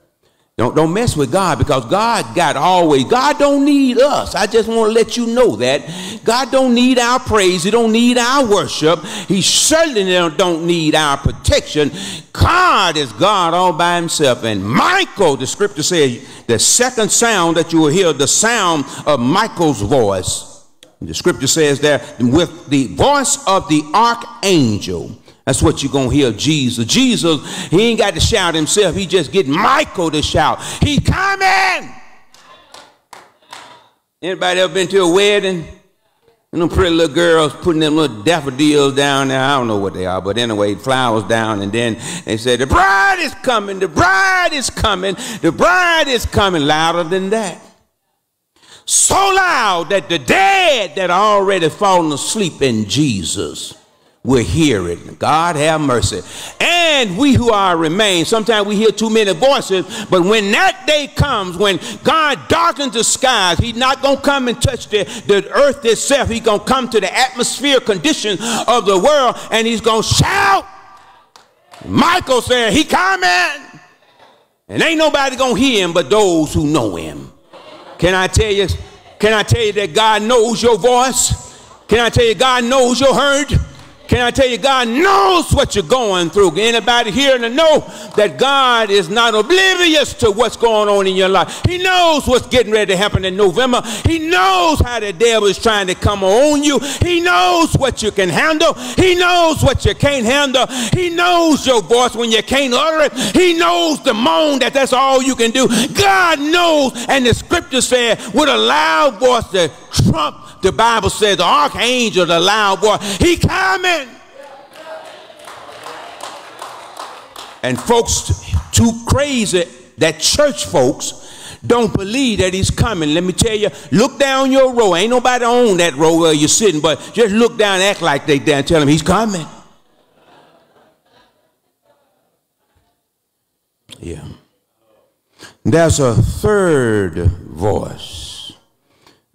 S5: Don't, don't mess with God because God got always, God don't need us. I just want to let you know that. God don't need our praise. He don't need our worship. He certainly don't need our protection. God is God all by himself. And Michael, the scripture says, the second sound that you will hear, the sound of Michael's voice. The scripture says there, with the voice of the archangel that's what you're going to hear Jesus. Jesus, he ain't got to shout himself. He just get Michael to shout. He coming. Anybody ever been to a wedding? And them pretty little girls putting them little daffodils down there. I don't know what they are, but anyway, flowers down. And then they said, the bride is coming. The bride is coming. The bride is coming. Louder than that. So loud that the dead that are already fallen asleep in Jesus will hear it. God have mercy. And we who are remain, sometimes we hear too many voices, but when that day comes, when God darkens the skies, he's not going to come and touch the, the earth itself. He's going to come to the atmosphere condition of the world and he's going to shout. Michael said, he coming. And ain't nobody going to hear him but those who know him. Can I tell you, can I tell you that God knows your voice? Can I tell you God knows your hurt? Can I tell you, God knows what you're going through. Anybody here to know that God is not oblivious to what's going on in your life. He knows what's getting ready to happen in November. He knows how the devil is trying to come on you. He knows what you can handle. He knows what you can't handle. He knows your voice when you can't utter it. He knows the moan that that's all you can do. God knows, and the scripture said, with a loud voice, the trump the Bible says the archangel, the loud voice, he coming. And folks too crazy that church folks don't believe that he's coming. Let me tell you, look down your row. Ain't nobody on that row where you're sitting, but just look down, act like they and tell him he's coming. Yeah. There's a third voice.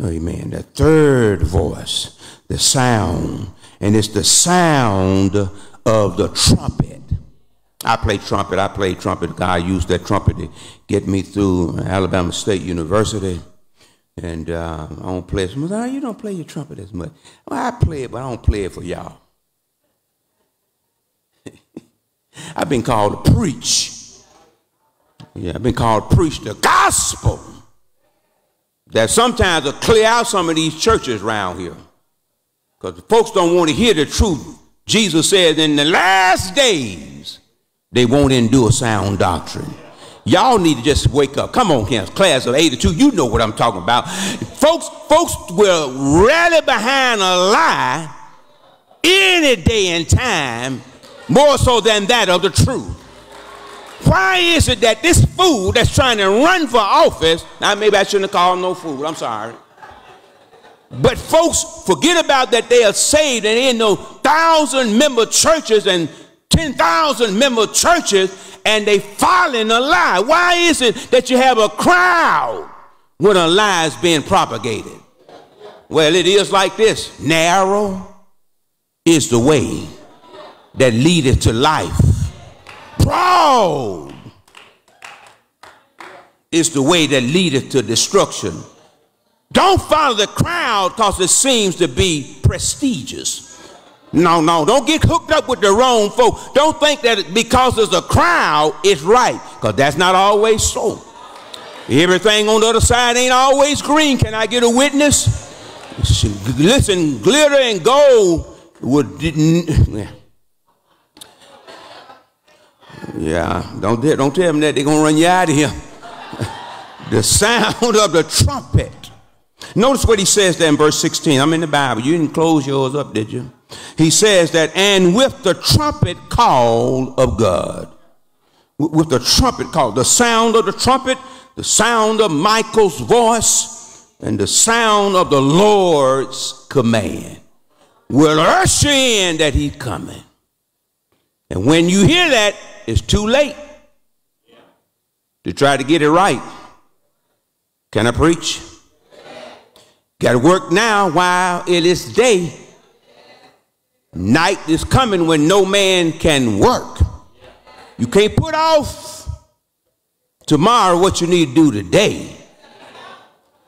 S5: Amen. The third voice, the sound, and it's the sound of the trumpet. I play trumpet. I play trumpet. God used that trumpet to get me through Alabama State University. And uh, I don't play as much. Oh, you don't play your trumpet as much. Well, I play it, but I don't play it for y'all. I've been called to preach. Yeah, I've been called to preach the gospel that sometimes will clear out some of these churches around here. Because folks don't want to hear the truth. Jesus says in the last days, they won't endure sound doctrine. Y'all need to just wake up. Come on, kids. Class of 82, you know what I'm talking about. Folks, folks will rally behind a lie any day and time more so than that of the truth. Why is it that this fool that's trying to run for office, now maybe I shouldn't have called him no fool, I'm sorry. But folks forget about that they are saved and in no thousand member churches and 10,000 member churches and they in a lie. Why is it that you have a crowd when a lie is being propagated? Well, it is like this narrow is the way that leadeth to life Proud is the way that leadeth to destruction. Don't follow the crowd because it seems to be prestigious. No, no, don't get hooked up with the wrong folk. Don't think that because there's a crowd, it's right, because that's not always so. Everything on the other side ain't always green. Can I get a witness? Listen, glitter and gold would. Yeah, don't, don't tell them that they're going to run you out of here. the sound of the trumpet. Notice what he says there in verse 16. I'm in the Bible. You didn't close yours up, did you? He says that, and with the trumpet call of God. With the trumpet call, the sound of the trumpet, the sound of Michael's voice, and the sound of the Lord's command will usher in that he's coming. And when you hear that, it's too late to try to get it right. Can I preach? Got to work now while it is day Night is coming when no man can work. You can't put off tomorrow what you need to do today.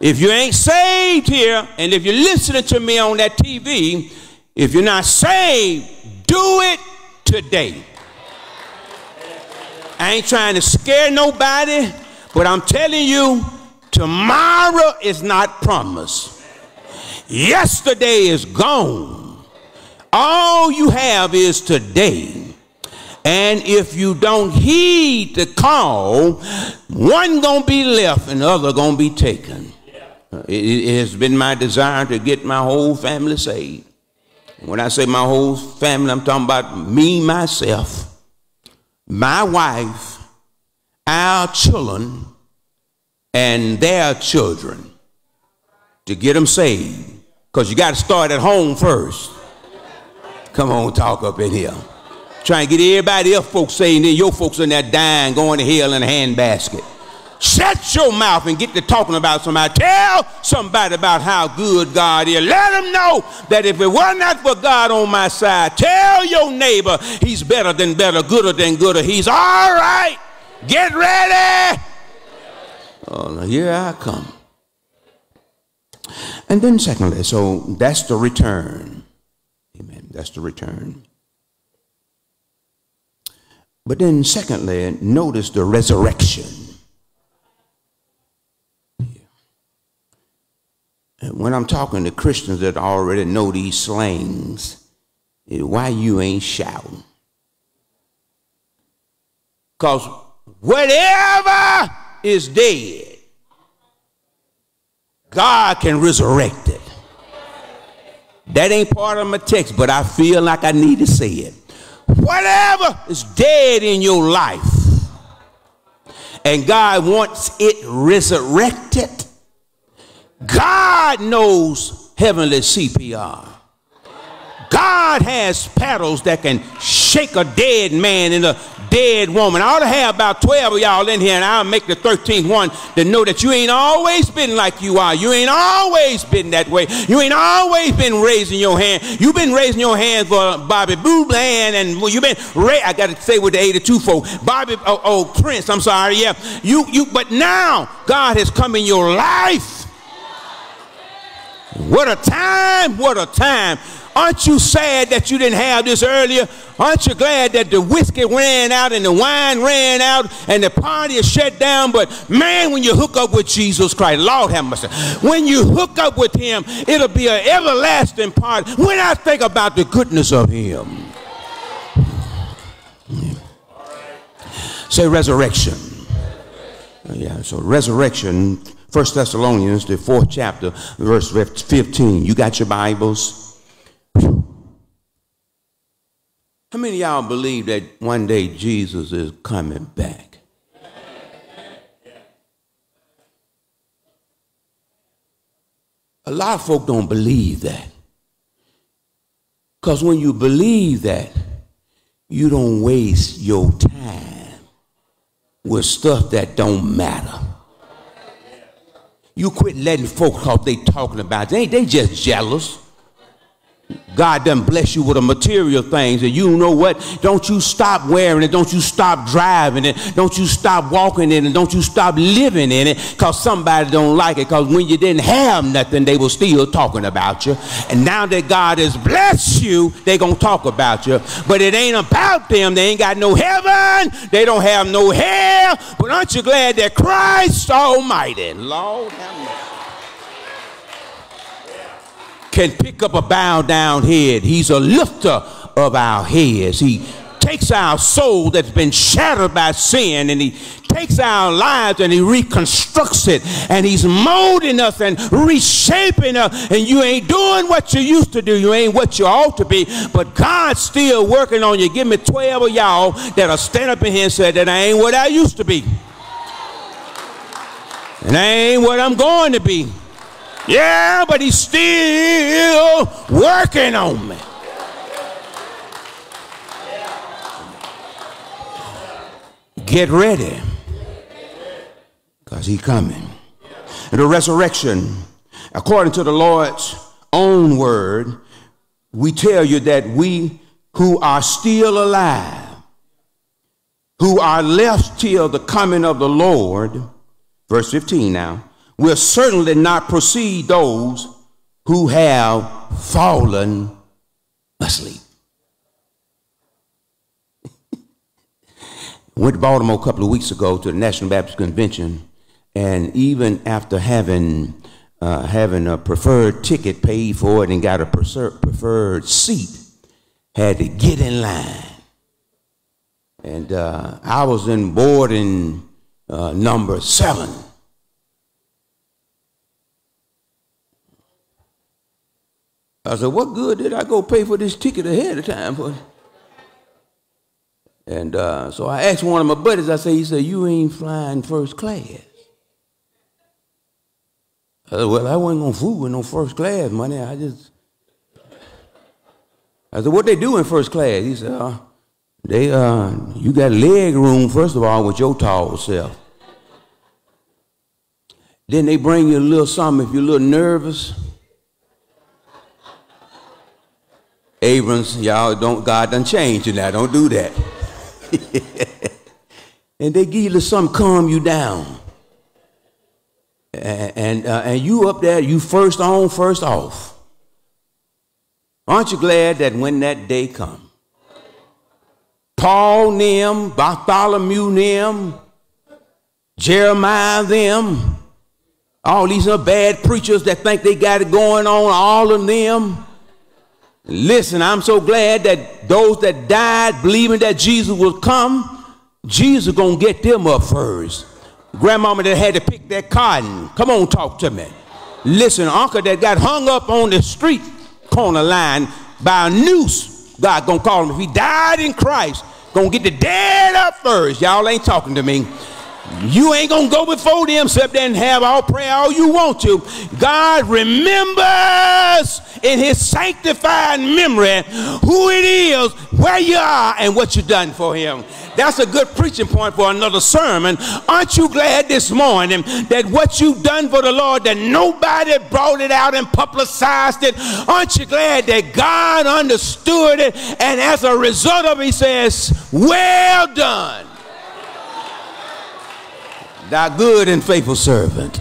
S5: If you ain't saved here, and if you're listening to me on that TV, if you're not saved, do it today. I ain't trying to scare nobody, but I'm telling you, tomorrow is not promised. Yesterday is gone. All you have is today. And if you don't heed the call, one gonna be left and the other gonna be taken. It, it has been my desire to get my whole family saved. When I say my whole family, I'm talking about me, myself, my wife, our children, and their children to get them saved. Because you got to start at home first. Come on, talk up in here. Trying to get everybody else folks saying then your folks in there dying, going to hell in a handbasket. Shut your mouth and get to talking about somebody. Tell somebody about how good God is. Let them know that if it were not for God on my side, tell your neighbor he's better than better, gooder than gooder. He's all right. Get ready. Oh, here I come. And then, secondly, so that's the return. Amen. That's the return. But then, secondly, notice the resurrection. When I'm talking to Christians that already know these slangs, eh, why you ain't shouting? Because whatever is dead, God can resurrect it. That ain't part of my text, but I feel like I need to say it. Whatever is dead in your life, and God wants it resurrected, God knows heavenly CPR. God has paddles that can shake a dead man and a dead woman. I ought to have about 12 of y'all in here, and I'll make the 13th one to know that you ain't always been like you are. You ain't always been that way. You ain't always been raising your hand. You've been raising your hand for Bobby Blue Bland, and you've been, I got to say with the 82 folk, Bobby, oh, oh, Prince, I'm sorry, yeah. You, you, but now God has come in your life. What a time, what a time. Aren't you sad that you didn't have this earlier? Aren't you glad that the whiskey ran out and the wine ran out and the party is shut down? But man, when you hook up with Jesus Christ, Lord have mercy. When you hook up with him, it'll be an everlasting party. When I think about the goodness of him. Say resurrection. Yeah, so resurrection First Thessalonians, the fourth chapter, verse 15. You got your Bibles? How many y'all believe that one day Jesus is coming back? A lot of folk don't believe that. Because when you believe that, you don't waste your time with stuff that don't matter. You quit letting folks cause they talking about. Ain't they just jealous? God done bless you with the material things, and you know what? Don't you stop wearing it. Don't you stop driving it. Don't you stop walking in it. Don't you stop living in it because somebody don't like it. Because when you didn't have nothing, they were still talking about you. And now that God has blessed you, they going to talk about you. But it ain't about them. They ain't got no heaven. They don't have no hell. But aren't you glad that Christ Almighty, Lord have mercy can pick up a bowed down head. He's a lifter of our heads. He takes our soul that's been shattered by sin and he takes our lives and he reconstructs it. And he's molding us and reshaping us. And you ain't doing what you used to do. You ain't what you ought to be. But god's still working on you. Give me 12 of y'all that'll stand up in here and say that i ain't what i used to be. And i ain't what i'm going to be yeah, but he's still working on me. Get ready. Because he's coming. And the resurrection, according to the Lord's own word, we tell you that we who are still alive, who are left till the coming of the Lord, verse 15 now, will certainly not precede those who have fallen asleep. Went to Baltimore a couple of weeks ago to the National Baptist Convention, and even after having uh, having a preferred ticket paid for it and got a preferred seat, had to get in line. And uh, I was in boarding uh, number seven. I said, what good did I go pay for this ticket ahead of time for? And uh, so I asked one of my buddies, I said, he said, you ain't flying first class. I said, well, I wasn't going to fool with no first class money. I just, I said, what they do in first class? He said, uh, they, uh, you got leg room, first of all, with your tall self. Then they bring you a little something if you're a little nervous. Abrams, y'all don't, God done changed you now. Don't do that. and they give you some calm you down. And, and, uh, and you up there, you first on, first off. Aren't you glad that when that day come, Paul them, Bartholomew them, Jeremiah them, all these are bad preachers that think they got it going on, all of them. Listen, I'm so glad that those that died believing that Jesus will come, Jesus gonna get them up first. Grandmama that had to pick that cotton. Come on, talk to me. Listen, uncle that got hung up on the street corner line by a noose. God gonna call him. If he died in Christ, gonna get the dead up first. Y'all ain't talking to me. You ain't gonna go before them except and have all prayer all you want to. God remembers in his sanctified memory who it is, where you are, and what you done for him. That's a good preaching point for another sermon. Aren't you glad this morning that what you've done for the Lord, that nobody brought it out and publicized it? Aren't you glad that God understood it? And as a result of it, he says, Well done, thy good and faithful servant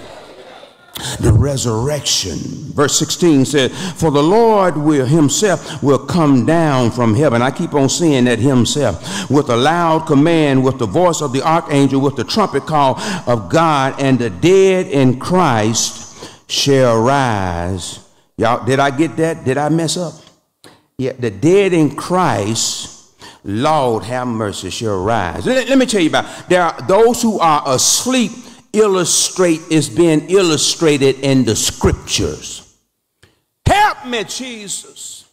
S5: the resurrection. Verse 16 says, For the Lord will himself will come down from heaven. I keep on seeing that himself with a loud command, with the voice of the archangel, with the trumpet call of God, and the dead in Christ shall rise. Y'all, did I get that? Did I mess up? Yeah, the dead in Christ Lord have mercy shall rise. Let, let, me tell you about there are those who are asleep illustrate is being illustrated in the scriptures. Help me, Jesus.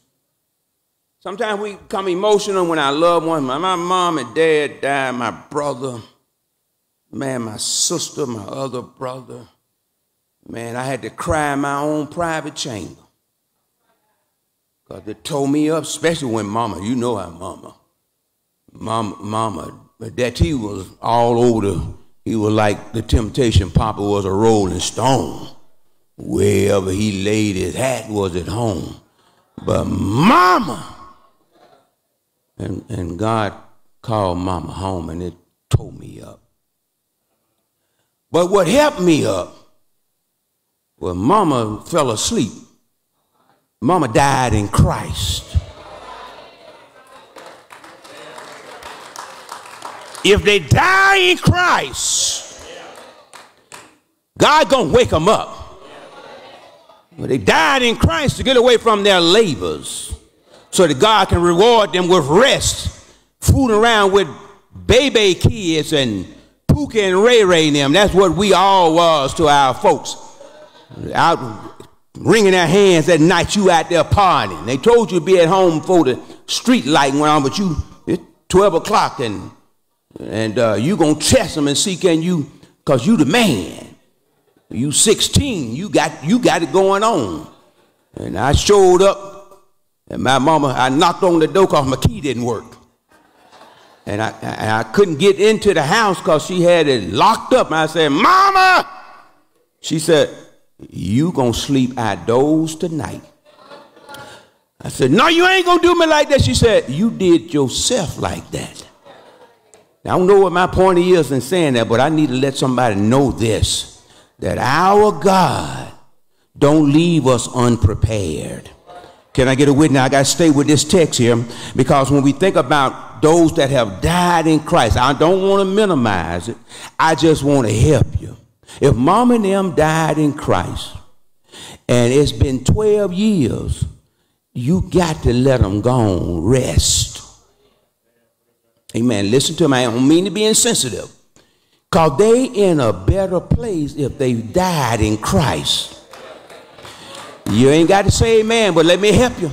S5: Sometimes we become emotional when our loved ones, my, my mom and dad died, my brother, man, my sister, my other brother. Man, I had to cry in my own private chamber. Because they tore me up, especially when mama, you know how mama. Mama, mama, that he was all over the he was like the temptation Papa was a rolling stone. Wherever he laid his hat was at home. But mama, and, and God called mama home and it tore me up. But what helped me up was mama fell asleep. Mama died in Christ. If they die in Christ, God gonna wake them up. But they died in Christ to get away from their labors so that God can reward them with rest, fooling around with baby kids and Pookie and Ray Ray them. That's what we all was to our folks. Out wringing their hands at night, you out there partying. They told you to be at home before the street light went on, but you, it's 12 o'clock and and uh, you gonna test them and see can you, cause you the man. You 16, you got you got it going on. And I showed up, and my mama, I knocked on the door cause my key didn't work. And I, and I couldn't get into the house because she had it locked up. And I said, Mama! She said, You gonna sleep outdoors tonight. I said, No, you ain't gonna do me like that. She said, You did yourself like that. Now, I don't know what my point is in saying that, but I need to let somebody know this that our God don't leave us unprepared. Can I get a witness? I got to stay with this text here because when we think about those that have died in Christ, I don't want to minimize it. I just want to help you. If mom and them died in Christ and it's been 12 years, you got to let them go on rest. Amen. Listen to me. I don't mean to be insensitive. Because they in a better place if they died in Christ. You ain't got to say amen, but let me help you.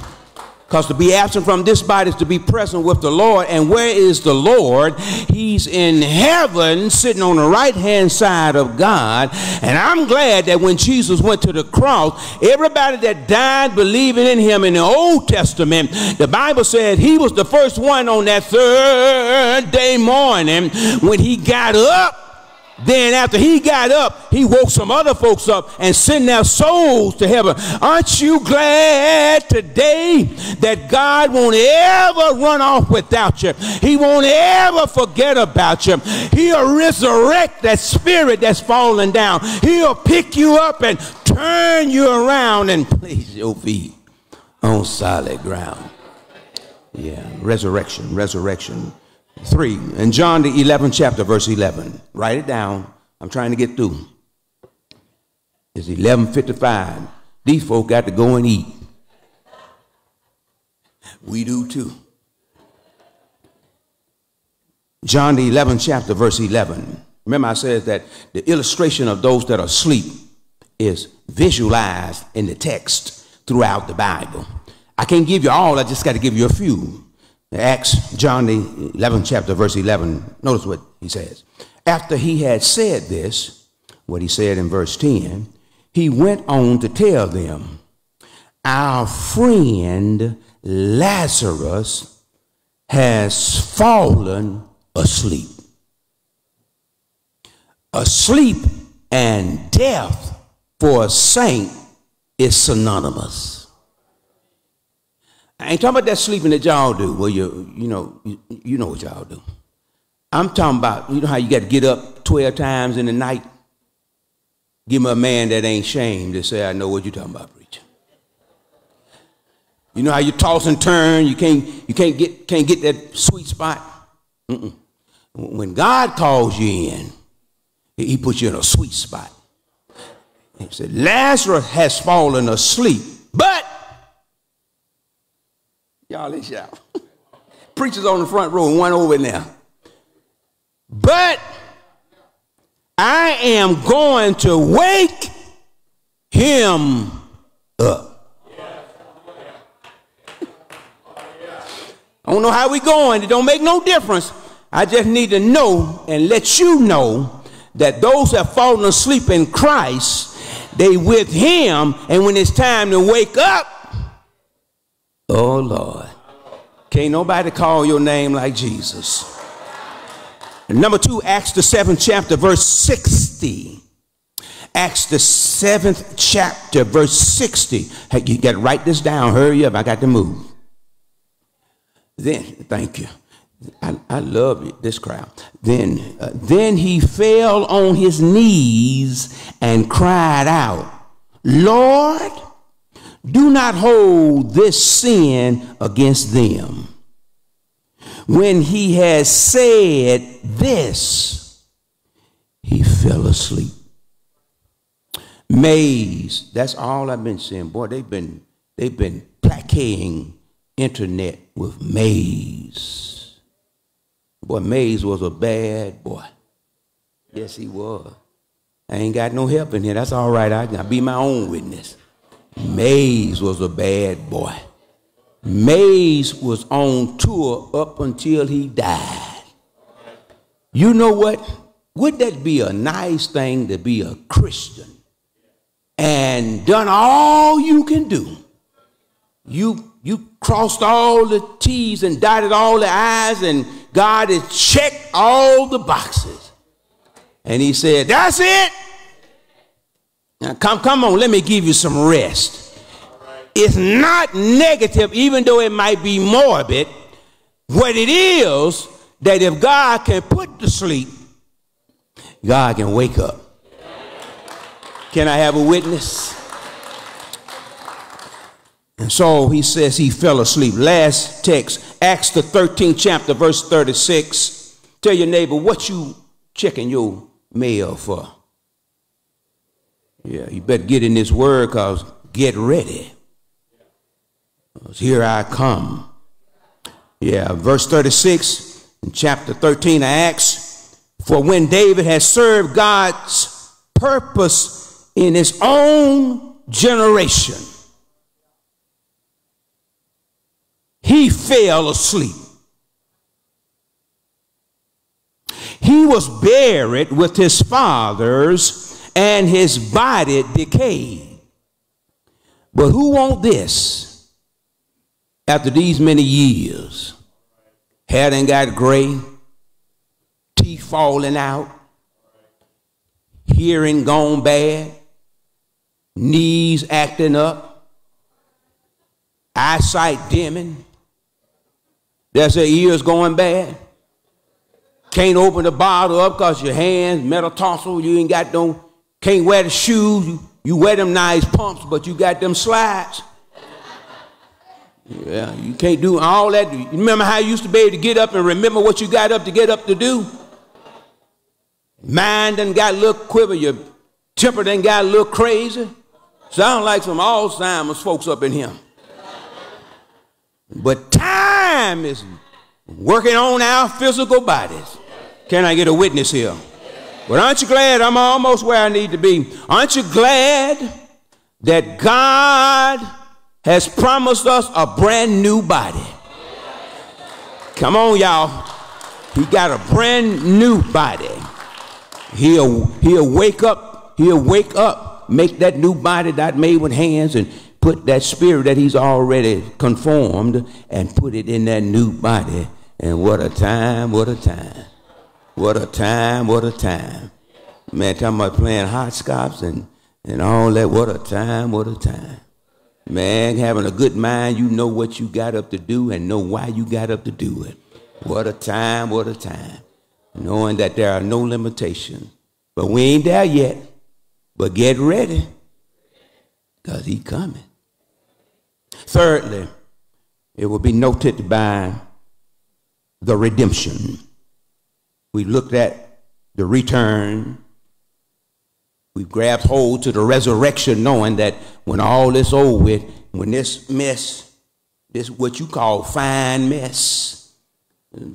S5: Because to be absent from this body is to be present with the Lord. And where is the Lord? He's in heaven, sitting on the right hand side of God. And I'm glad that when Jesus went to the cross, everybody that died believing in him in the Old Testament, the Bible said he was the first one on that third day morning when he got up then after he got up, he woke some other folks up and sent their souls to heaven. Aren't you glad today that God won't ever run off without you? He won't ever forget about you. He'll resurrect that spirit that's fallen down. He'll pick you up and turn you around and place your feet on solid ground. Yeah, resurrection, resurrection. 3 in John the 11th chapter verse 11 write it down. I'm trying to get through. It's 11:55 these folk got to go and eat. We do too. John the 11th chapter verse 11 remember I said that the illustration of those that are asleep is visualized in the text throughout the Bible. I can't give you all. I just got to give you a few Acts, John, the 11th chapter, verse 11. Notice what he says. After he had said this, what he said in verse 10, he went on to tell them, Our friend Lazarus has fallen asleep. Asleep and death for a saint is synonymous. I ain't talking about that sleeping that y'all do. Well, you you know you, you know what y'all do. I'm talking about you know how you got to get up twelve times in the night. Give me a man that ain't shamed to say I know what you're talking about, preacher. You know how you toss and turn. You can't you can't get can't get that sweet spot. Mm-mm. When God calls you in, He puts you in a sweet spot. He said Lazarus has fallen asleep, but Y'all let shout. Preachers on the front row one over there. But I am going to wake him up. I don't know how we going. It don't make no difference. I just need to know and let you know that those that have fallen asleep in Christ, they with him, and when it's time to wake up, Oh, Lord. Can't nobody call your name like Jesus. number two, Acts the seventh chapter, verse 60. Acts the seventh chapter, verse 60. Hey, you got to write this down. Hurry up. I got to move. Then, thank you. I, I love this crowd. Then, uh, then he fell on his knees and cried out, Lord, do not hold this sin against them. When he has said this, he fell asleep. Maze, that's all I've been saying. Boy, they've been they've been placating internet with Maze. Boy, Maze was a bad boy. Yes, he was. I ain't got no help in here. That's all right. I can be my own witness. Maze was a bad boy. Maze was on tour up until he died. You know what? Would that be a nice thing to be a Christian and done all you can do? You you crossed all the T's and dotted all the I's, and God has checked all the boxes. And he said, That's it. Now come, come on, let me give you some rest. It's not negative, even though it might be morbid. What it is, that if God can put to sleep, God can wake up. Can I have a witness? And so he says he fell asleep. Last text, Acts the 13th chapter, verse 36. Tell your neighbor what you checking your mail for. Yeah, you better get in this word because get ready. Cause Here I come. Yeah, verse 36 in chapter 13 of Acts. For when David had served God's purpose in his own generation, he fell asleep. He was buried with his fathers, and his body decayed. But who want this after these many years? Hair done got gray, teeth falling out, hearing gone bad, knees acting up, eyesight dimming. There's their ears going bad. Can't open the bottle up because your hands, metatarsal, you ain't got no, can't wear the shoes. You, wear them nice pumps, but you got them slides. Yeah, you can't do all that. You remember how you used to be able to get up and remember what you got up to get up to do? Mind done got a little quiver, your temper done got a little crazy. Sound like some Alzheimer's folks up in here. But time is working on our physical bodies. Can I get a witness here? But aren't you glad I'm almost where I need to be? Aren't you glad that God has promised us a brand new body? Come on, y'all. He got a brand new body. He'll, he'll wake up, he'll wake up, make that new body that made with hands and put that spirit that he's already conformed and put it in that new body. And what a time, what a time. What a time, what a time. Man, talking about playing hopscotch and, and all that. What a time, what a time. Man, having a good mind, you know what you got up to do and know why you got up to do it. What a time, what a time. Knowing that there are no limitations. But we ain't there yet. But get ready. Because he coming. Thirdly, it will be noted by the redemption. We looked at the return. We grabbed hold to the resurrection, knowing that when all this over with, when this mess, this what you call fine mess,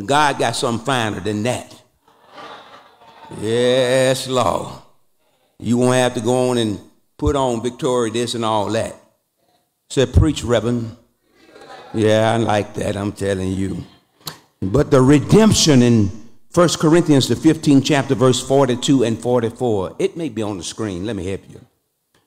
S5: God got something finer than that. Yes, Lord. You won't have to go on and put on Victoria this and all that. Said, preach, Reverend. Yeah, I like that, I'm telling you. But the redemption in 1 Corinthians, the 15th chapter, verse 42 and 44, it may be on the screen. Let me help you.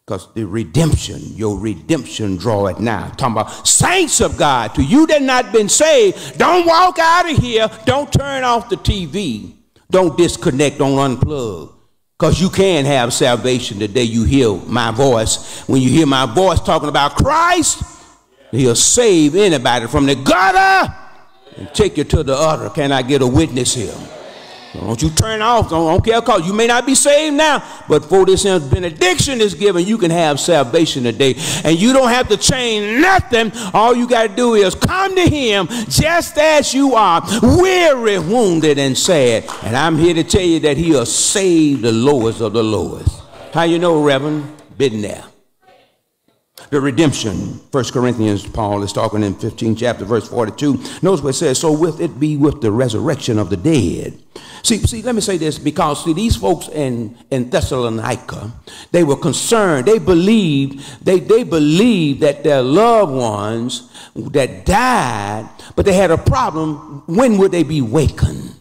S5: Because the redemption, your redemption draw it now. Talking about saints of God, to you that not been saved, don't walk out of here. Don't turn off the TV. Don't disconnect, don't unplug. Because you can have salvation the day you hear my voice. When you hear my voice talking about Christ, he'll save anybody from the gutter and take you to the other. Can I get a witness here? Don't you turn off. Don't, don't care because you may not be saved now, but for this benediction is given, you can have salvation today. And you don't have to change nothing. All you got to do is come to him just as you are, weary, wounded, and sad. And I'm here to tell you that he'll save the lowest of the lowest. How you know, Reverend? Been there the redemption. First Corinthians, Paul is talking in 15 chapter, verse 42. Notice what it says, so with it be with the resurrection of the dead. See, see, let me say this because see, these folks in, in Thessalonica, they were concerned. They believed, they, they believed that their loved ones that died, but they had a problem. When would they be wakened?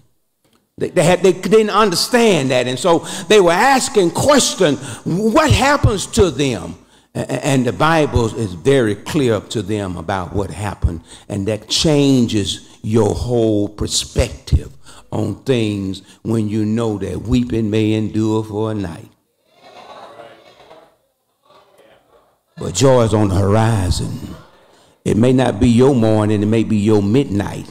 S5: They, they, had, they didn't understand that. And so they were asking question, what happens to them? And the Bible is very clear to them about what happened, and that changes your whole perspective on things when you know that weeping may endure for a night. but joy is on the horizon. It may not be your morning, it may be your midnight.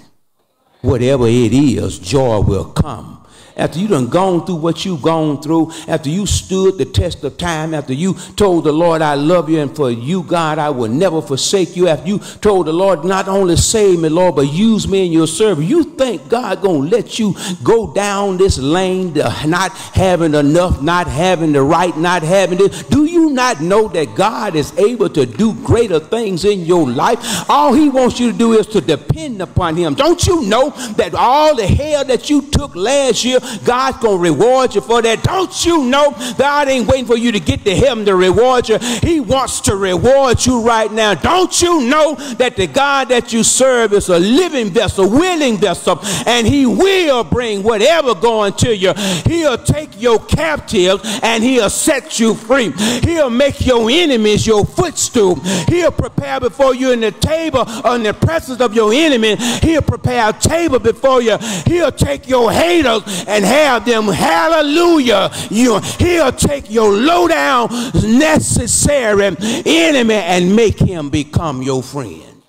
S5: Whatever it is, joy will come after you done gone through what you've gone through, after you stood the test of time, after you told the Lord, I love you, and for you, God, I will never forsake you, after you told the Lord, not only save me, Lord, but use me in your service, you think God gonna let you go down this lane, not having enough, not having the right, not having this? Do you not know that God is able to do greater things in your life? All he wants you to do is to depend upon him. Don't you know that all the hell that you took last year God's going to reward you for that. Don't you know God ain't waiting for you to get to heaven to reward you? He wants to reward you right now. Don't you know that the God that you serve is a living vessel, willing vessel, and he will bring whatever going to you. He'll take your captives and he'll set you free. He'll make your enemies your footstool. He'll prepare before you in the table in the presence of your enemy. He'll prepare a table before you. He'll take your haters and have them, hallelujah, you, he'll take your low down, necessary enemy and make him become your friend.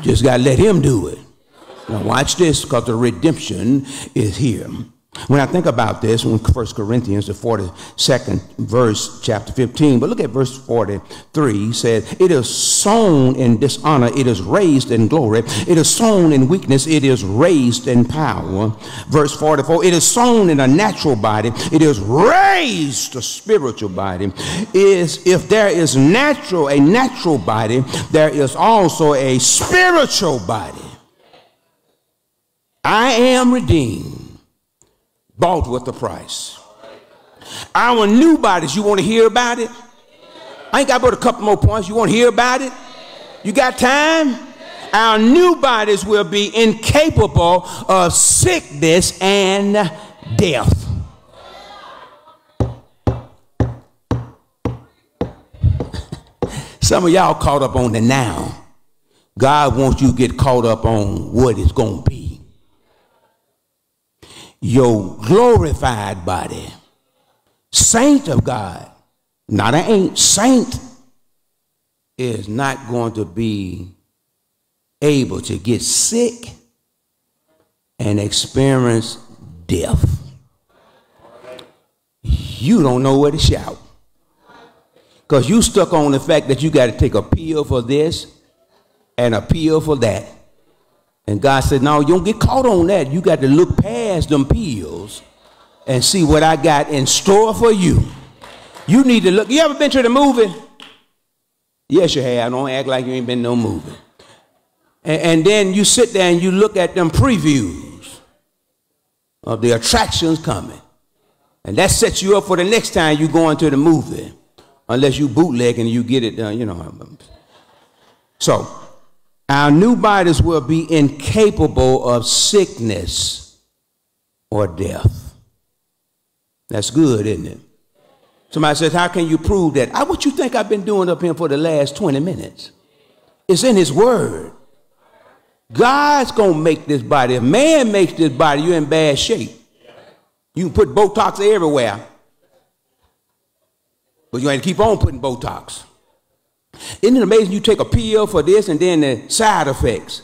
S5: Just got to let him do it. Now, watch this because the redemption is here. When I think about this, in 1 Corinthians, the 42nd verse, chapter 15, but look at verse 43, he said, It is sown in dishonor, it is raised in glory. It is sown in weakness, it is raised in power. Verse 44, it is sown in a natural body, it is raised a spiritual body. Is if there is natural, a natural body, there is also a spiritual body. I am redeemed bought with a price. Our new bodies, you want to hear about it? I ain't got but a couple more points. You want to hear about it? You got time? Our new bodies will be incapable of sickness and death. Some of y'all caught up on the now. God wants you to get caught up on what it's going to be your glorified body, saint of God, not an ain't, saint, is not going to be able to get sick and experience death. You don't know where to shout. Because you stuck on the fact that you got to take a pill for this and a pill for that. And God said, No, you don't get caught on that. You got to look past them pills and see what I got in store for you. You need to look. You ever been to the movie? Yes, you have. Don't act like you ain't been no movie. And, and then you sit there and you look at them previews of the attractions coming. And that sets you up for the next time you go into the movie. Unless you bootleg and you get it you know. So our new bodies will be incapable of sickness or death. That's good, isn't it? Somebody says, How can you prove that? I, what you think I've been doing up here for the last 20 minutes? It's in His Word. God's going to make this body. If man makes this body, you're in bad shape. You can put Botox everywhere. But you ain't keep on putting Botox. Isn't it amazing you take a pill for this and then the side effects?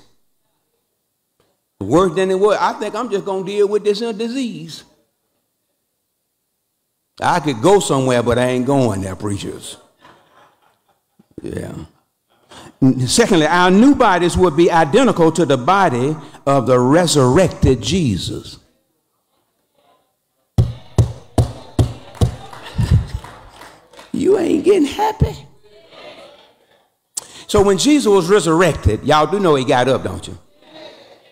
S5: Worse than it was. I think I'm just going to deal with this disease. I could go somewhere, but I ain't going there, preachers. Yeah. Secondly, our new bodies will be identical to the body of the resurrected Jesus. You ain't getting happy. So when Jesus was resurrected, y'all do know he got up, don't you?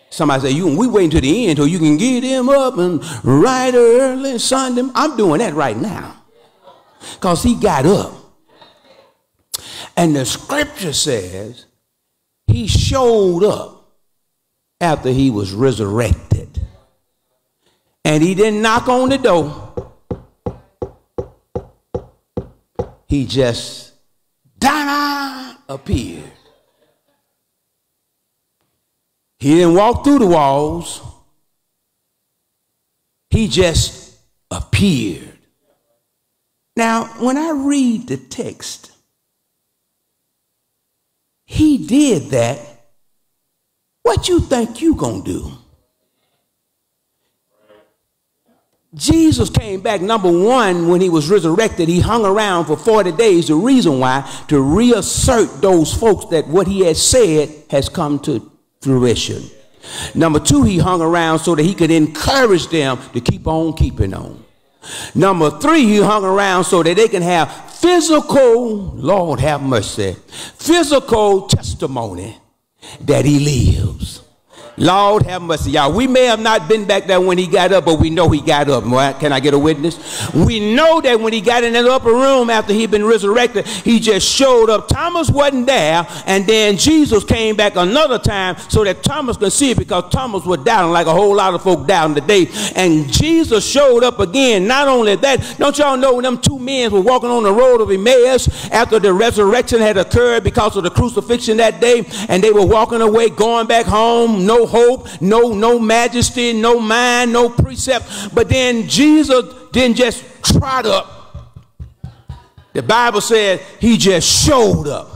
S5: Somebody say, you we wait until the end till you can get him up and right early Sunday. I'm doing that right now. Because he got up. And the scripture says he showed up after he was resurrected. And he didn't knock on the door. He just, da appeared. He didn't walk through the walls. He just appeared. Now, when I read the text, he did that. What you think you gonna do? Jesus came back, number one, when he was resurrected, he hung around for 40 days. The reason why, to reassert those folks that what he had said has come to fruition. Number two, he hung around so that he could encourage them to keep on keeping on. Number three, he hung around so that they can have physical, Lord have mercy, physical testimony that he lives. Lord have mercy, y'all. We may have not been back there when he got up, but we know he got up. Can I get a witness? We know that when he got in that upper room after he'd been resurrected, he just showed up. Thomas wasn't there, and then Jesus came back another time so that Thomas could see it because Thomas was doubting like a whole lot of folk doubting today. And Jesus showed up again. Not only that, don't y'all know when them two men were walking on the road of Emmaus after the resurrection had occurred because of the crucifixion that day, and they were walking away, going back home, no hope, no, no majesty, no mind, no precept. But then Jesus didn't just trot up. The Bible said he just showed up.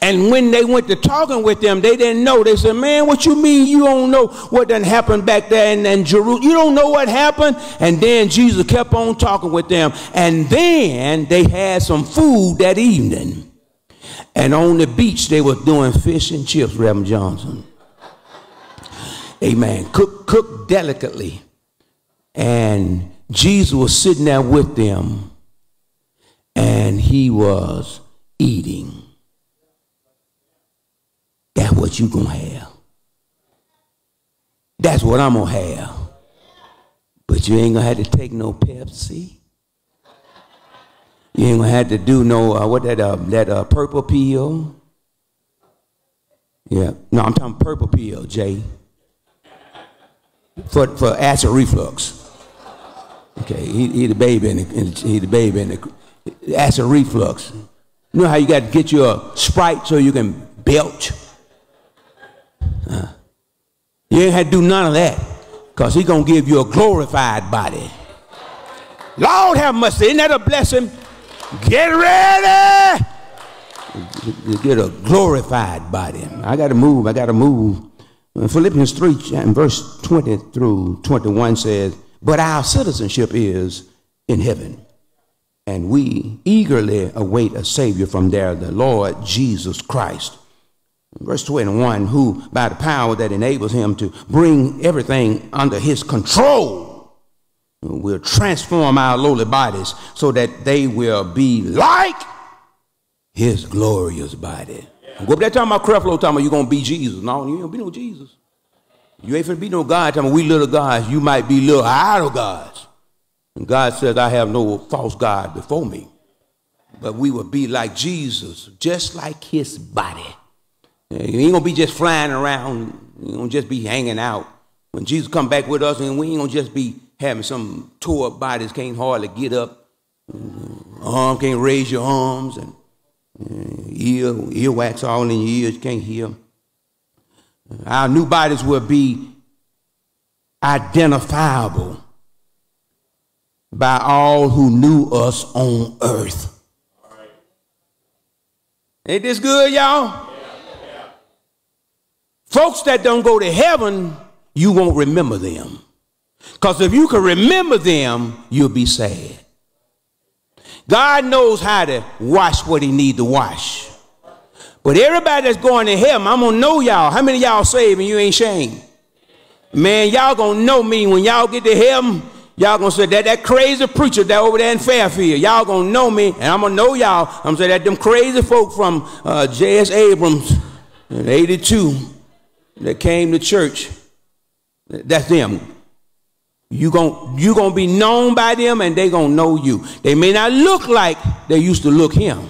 S5: And when they went to talking with them, they didn't know. They said, Man, what you mean you don't know what done happened back there in, in Jerusalem? You don't know what happened? And then Jesus kept on talking with them. And then they had some food that evening. And on the beach, they were doing fish and chips, Reverend Johnson. Amen. Cook, cook delicately. And Jesus was sitting there with them, and he was eating. That's what you gonna have. That's what I'm gonna have. But you ain't gonna have to take no Pepcid. You ain't gonna have to do no uh, what that uh, that uh, purple pill. Yeah, no, I'm talking purple pill, Jay for, for acid reflux. Okay, he, he the baby in the, he the baby in the acid reflux. You know how you got to get your Sprite so you can belch? You ain't had to do none of that because he to give you a glorified body. Lord have mercy. Isn't that a blessing? Get ready to get a glorified body. I got to move. I got to move. Philippians 3 and verse 20 through 21 says, But our citizenship is in heaven, and we eagerly await a Savior from there, the Lord Jesus Christ. Verse 21 Who, by the power that enables him to bring everything under his control, will transform our lowly bodies so that they will be like his glorious body. Go up there talking about Creflo, talking about you going to be Jesus. No, you ain't be no Jesus. You ain't finna be no God talking about we little gods. You might be little idol gods. And God says, I have no false God before me. But we will be like Jesus, just like his body. You ain't gonna be just flying around, you gonna just be hanging out. When Jesus come back with us, and we ain't gonna just be having some tore up bodies, can't hardly get up, mm-hmm. arm can't raise your arms, and uh, ear, earwax all in your ears, can't hear. Our new bodies will be identifiable by all who knew us on earth. Ain't this good, y'all? Folks that don't go to heaven, you won't remember them. Because if you can remember them, you'll be sad. God knows how to wash what he need to wash. But everybody that's going to heaven, I'm gonna know y'all. How many y'all saved and you ain't shamed? Man, y'all gonna know me when y'all get to heaven. Y'all gonna say that that crazy preacher that over there in Fairfield. Y'all gonna know me, and I'm gonna know y'all. I'm gonna say that them crazy folk from uh, J.S. Abrams in '82 that came to church. That's them. You going you gonna be known by them and they gonna know you. They may not look like they used to look him,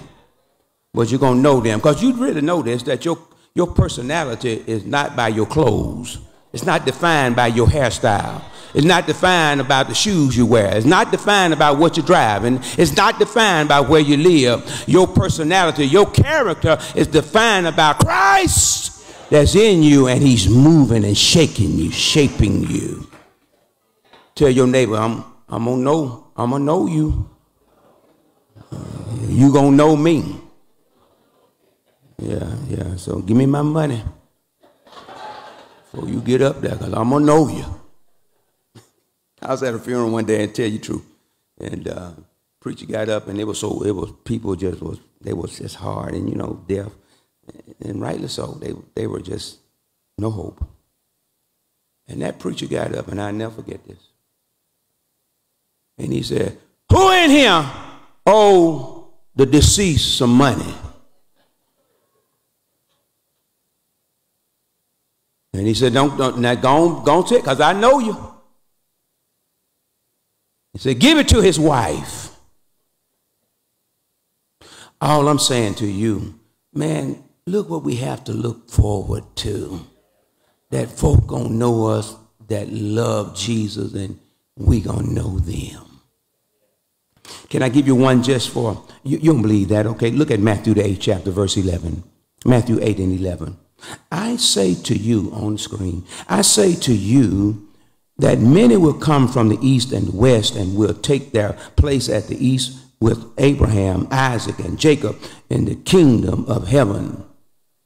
S5: but you're gonna know them. Because you really this that your your personality is not by your clothes. It's not defined by your hairstyle. It's not defined about the shoes you wear. It's not defined about what you're driving. It's not defined by where you live. Your personality, your character is defined about Christ that's in you and he's moving and shaking you, shaping you. Tell your neighbor, I'm, I'm gonna know, I'm to know you. You to know me. Yeah, yeah. So give me my money before you get up there because I'm to know you. I was at a funeral one day and tell you the truth. And uh, preacher got up and it was so, it was, people just was, they was just hard and, you know, deaf. And rightly so. They, they were just no hope. And that preacher got up, and i never forget this. And he said, Who in here owe the deceased some money? And he said, Don't, don't now go on, go on take, because I know you. He said, Give it to his wife. All I'm saying to you, man, look what we have to look forward to. That folk gonna know us that love Jesus and we gonna know them. Can I give you one just for you, you don't believe that, okay? Look at Matthew the 8th chapter, verse 11. Matthew 8 and 11. I say to you on screen, I say to you that many will come from the east and west and will take their place at the east with Abraham, Isaac, and Jacob in the kingdom of heaven.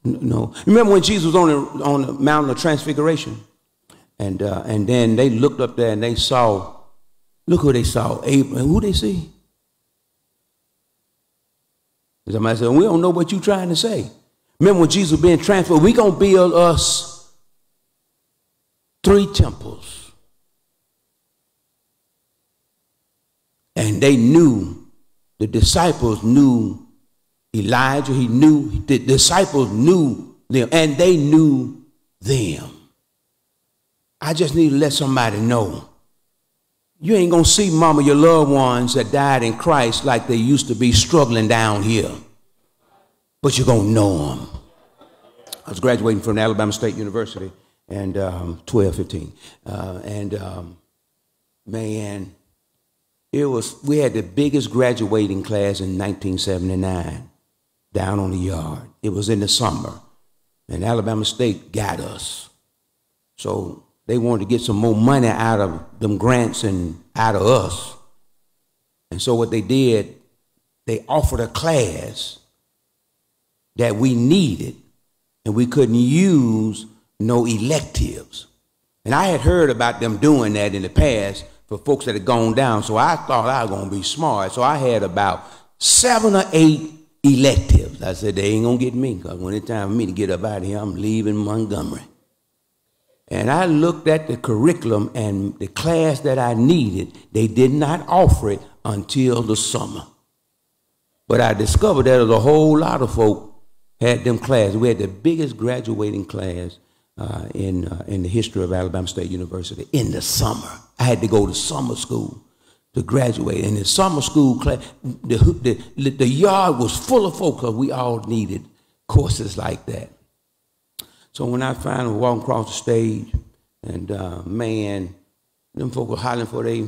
S5: No. Remember when Jesus was on the, on the mountain of transfiguration? And, uh, and then they looked up there and they saw, look who they saw, Abraham. Who they see? Somebody said, we don't know what you're trying to say. Remember when Jesus was being transferred, we're going to build us three temples. And they knew, the disciples knew Elijah, he knew, the disciples knew them, and they knew them. I just need to let somebody know. You ain't gonna see mama your loved ones that died in Christ like they used to be struggling down here. But you're gonna know them. I was graduating from Alabama State University and um, 12, 15. Uh, and um, man, it was, we had the biggest graduating class in 1979 down on the yard. It was in the summer. And Alabama State got us. So they wanted to get some more money out of them grants and out of us. And so what they did, they offered a class that we needed and we couldn't use no electives. And I had heard about them doing that in the past, for folks that had gone down. So I thought I was going to be smart. So I had about seven or eight electives. I said, they ain't going to get me because when it's time for me to get up out of here, I'm leaving Montgomery. And I looked at the curriculum and the class that I needed, they did not offer it until the summer. But I discovered that a whole lot of folk had them classes. We had the biggest graduating class uh, in, uh, in the history of Alabama State University in the summer. I had to go to summer school to graduate. And in summer school class, the, the, the yard was full of folks because we all needed courses like that. So when I finally walked across the stage, and uh, man, them folks were hollering for their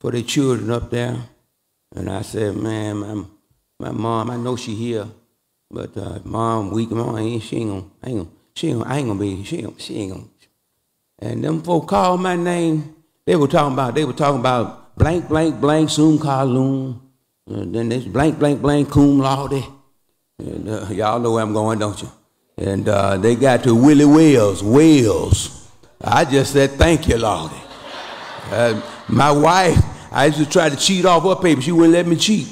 S5: for their children up there, and I said, man, my, my mom, I know she here, but uh, mom weak, mom, ain't she ain't gonna, ain't gonna, she ain't, I ain't gonna be, she ain't, she ain't gonna. And them folks called my name. They were talking about, they were talking about blank, blank, blank, sum kalum. And then this blank, blank, blank, cum laude. And uh, y'all know where I'm going, don't you? And uh, they got to Willie Wells, Wells. I just said, thank you, Lord. Uh, my wife, I used to try to cheat off her paper. She wouldn't let me cheat.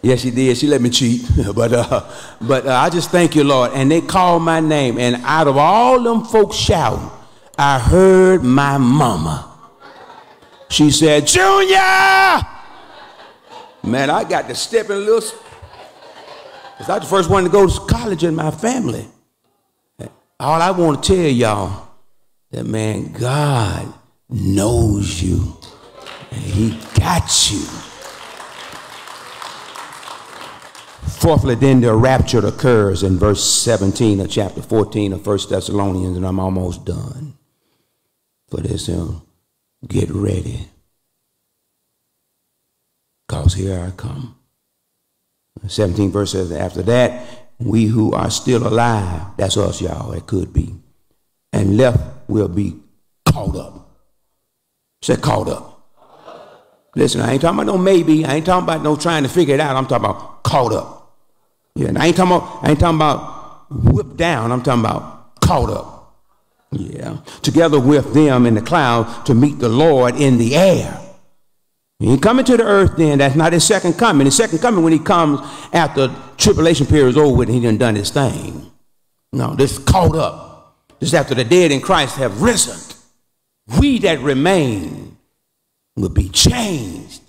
S5: Yes, she did. She let me cheat. but uh, but uh, I just thank you, Lord. And they called my name. And out of all them folks shouting, I heard my mama. She said, Junior! Man, I got to step in a little. Because I was the first one to go to college in my family. All I want to tell y'all that, man, God knows you. And he got you. Fourthly, then the rapture occurs in verse 17 of chapter 14 of 1 Thessalonians, and I'm almost done for this. Uh, get ready. Because here I come. 17 verse says, After that, we who are still alive, that's us, y'all, it could be, and left will be caught up. Say, caught up. Listen, I ain't talking about no maybe. I ain't talking about no trying to figure it out. I'm talking about caught up. Yeah, and I ain't talking about, I ain't talking about whipped down. I'm talking about caught up. Yeah. Together with them in the cloud to meet the Lord in the air. He ain't coming to the earth then. That's not his second coming. His second coming when he comes after tribulation period is over and he done done his thing. No, this caught up. This after the dead in Christ have risen. We that remain will be changed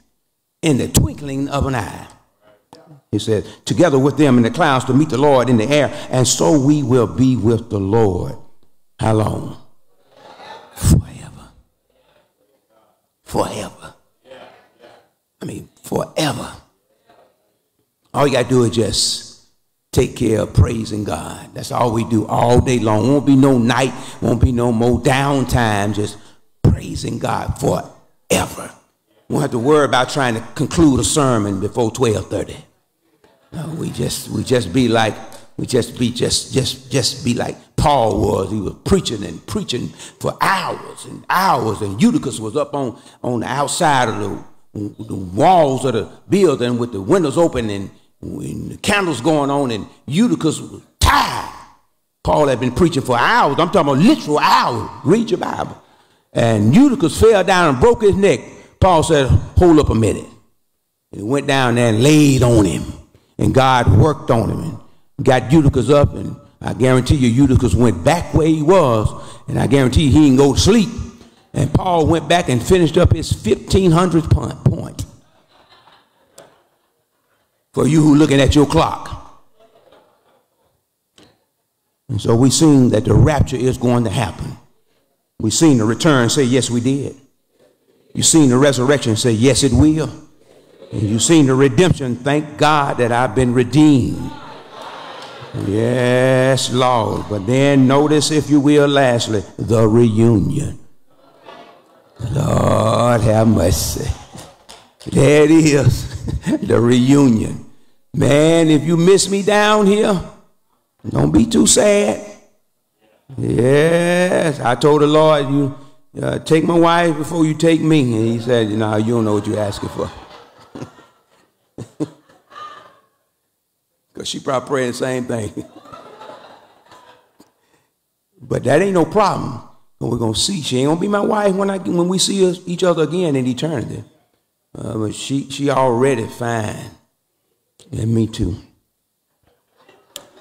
S5: in the twinkling of an eye. He said, together with them in the clouds to meet the Lord in the air, and so we will be with the Lord. How long? Forever. Forever. I mean, forever. All you got to do is just take care of praising God. That's all we do all day long. Won't be no night, won't be no more downtime, just praising God forever. Won't have to worry about trying to conclude a sermon before 1230. No, we just we just be like we just be just just just be like Paul was. He was preaching and preaching for hours and hours, and Eutychus was up on on the outside of the the walls of the building with the windows open and, the candles going on, and Eutychus was tired. Paul had been preaching for hours. I'm talking about literal hours. Read your Bible. And Eutychus fell down and broke his neck. Paul said, Hold up a minute. And he went down there and laid on him. And God worked on him and got Eutychus up. And I guarantee you, Eutychus went back where he was. And I guarantee you, he didn't go to sleep and Paul went back and finished up his 1500th point. For you who looking at your clock. And so we seen that the rapture is going to happen. We seen the return say, yes, we did. You seen the resurrection say, yes, it will. And you seen the redemption, thank God that I've been redeemed. Yes, Lord. But then notice, if you will, lastly, the reunion. Lord have mercy. There it is, the reunion. Man, if you miss me down here, don't be too sad. Yes, I told the Lord, you uh, take my wife before you take me. And he said, you know, you don't know what you're asking for. Because she probably praying the same thing. but that ain't no problem. We're going to see. She ain't going to be my wife when, I, when we see us, each other again in eternity. Uh, but she, she already fine. And me too.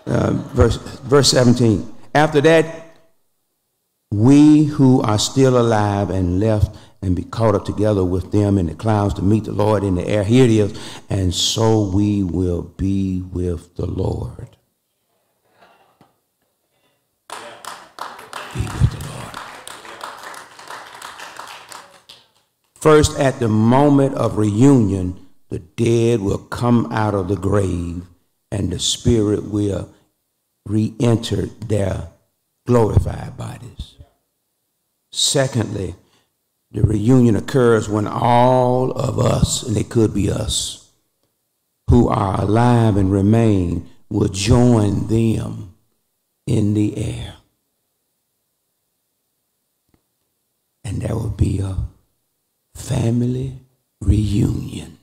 S5: Uh, verse, verse 17. After that, we who are still alive and left and be caught up together with them in the clouds to meet the Lord in the air. Here it is. And so we will be with the Lord. Be with the First, at the moment of reunion, the dead will come out of the grave and the spirit will re enter their glorified bodies. Secondly, the reunion occurs when all of us, and it could be us, who are alive and remain, will join them in the air. And there will be a family reunion.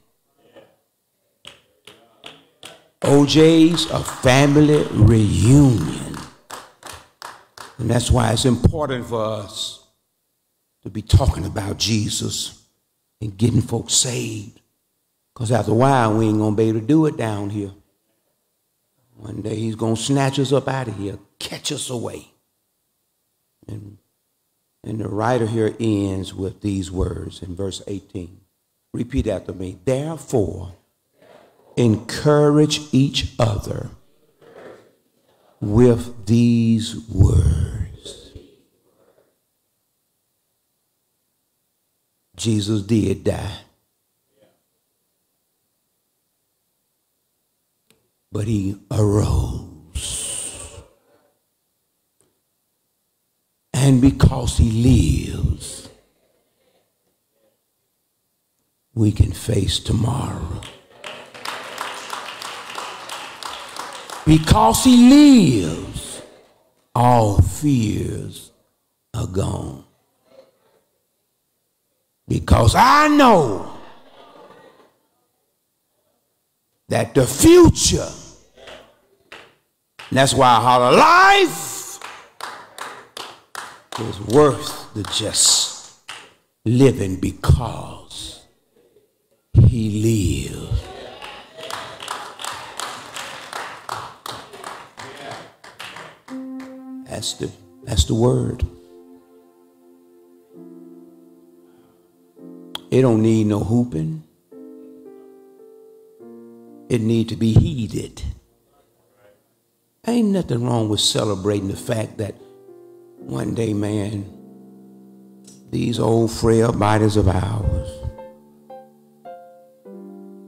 S5: OJ's a family reunion. And that's why it's important for us to be talking about Jesus and getting folks saved. Because after a while, we ain't going to be able to do it down here. One day he's going to snatch us up out of here, catch us away. And and the writer here ends with these words in verse 18. Repeat after me. Therefore, encourage each other with these words. Jesus did die. But he arose. And because he lives, we can face tomorrow. Because he lives, all fears are gone. Because I know that the future, that's why I holler, life is worth the just living because he lives. That's the, that's the word. It don't need no hooping. It need to be heeded. Ain't nothing wrong with celebrating the fact that one day, man, these old frail bodies of ours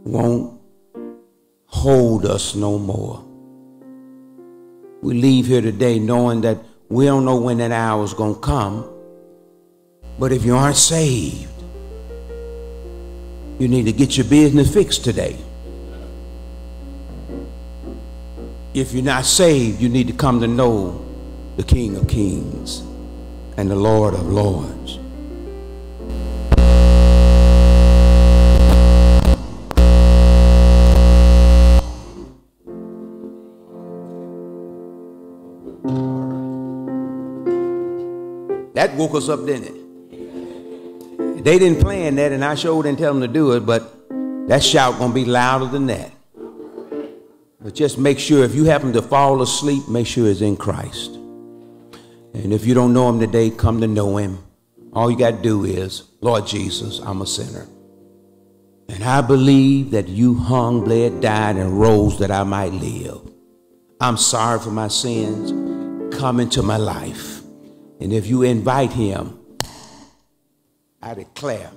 S5: won't hold us no more. We leave here today knowing that we don't know when that hour is going to come. But if you aren't saved, you need to get your business fixed today. If you're not saved, you need to come to know the King of Kings and the Lord of Lords. That woke us up, didn't it? They didn't plan that, and I sure didn't tell them to do it, but that shout gonna be louder than that. But just make sure if you happen to fall asleep, make sure it's in Christ. And if you don't know him today, come to know him. All you got to do is, Lord Jesus, I'm a sinner. And I believe that you hung, bled, died, and rose that I might live. I'm sorry for my sins. Come into my life. And if you invite him, I declare,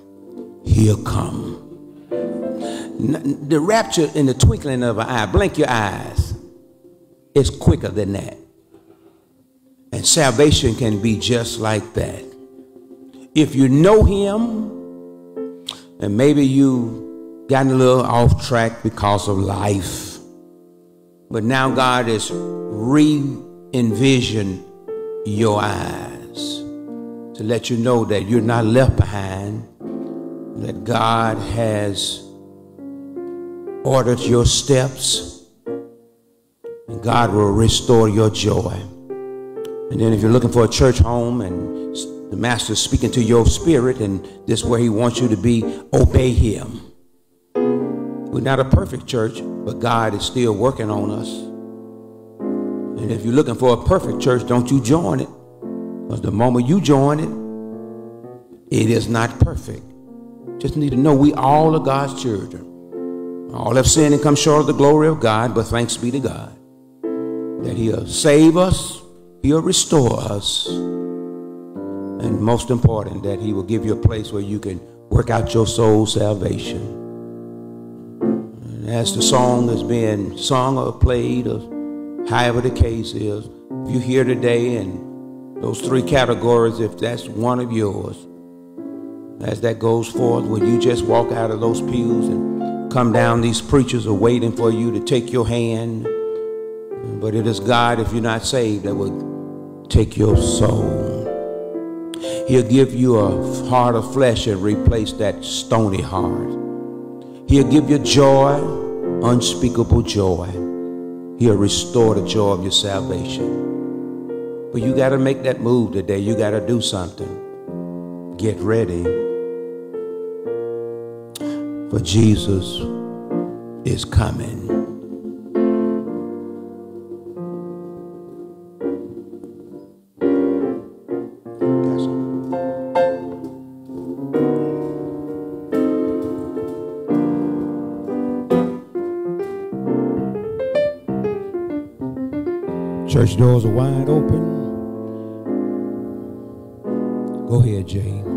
S5: he'll come. The rapture in the twinkling of an eye, blink your eyes, is quicker than that. And salvation can be just like that. If you know him, and maybe you gotten a little off track because of life, but now God has re-envisioned your eyes to let you know that you're not left behind, that God has ordered your steps, and God will restore your joy. And then if you're looking for a church home and the master is speaking to your spirit and this is where he wants you to be, obey him. We're not a perfect church, but God is still working on us. And if you're looking for a perfect church, don't you join it. Because the moment you join it, it is not perfect. Just need to know we all are God's children. All have sinned and come short of the glory of God, but thanks be to God that He'll save us, He'll restore us, and most important, that He will give you a place where you can work out your soul's salvation. And as the song is being sung or played, or however the case is, if you're here today and those three categories, if that's one of yours, as that goes forth, will you just walk out of those pews and come down? These preachers are waiting for you to take your hand. But it is God, if you're not saved, that will take your soul. He'll give you a heart of flesh and replace that stony heart. He'll give you joy, unspeakable joy. He'll restore the joy of your salvation. But you got to make that move today. You got to do something. Get ready. For Jesus is coming. Church doors are wide open. Go ahead, Jay.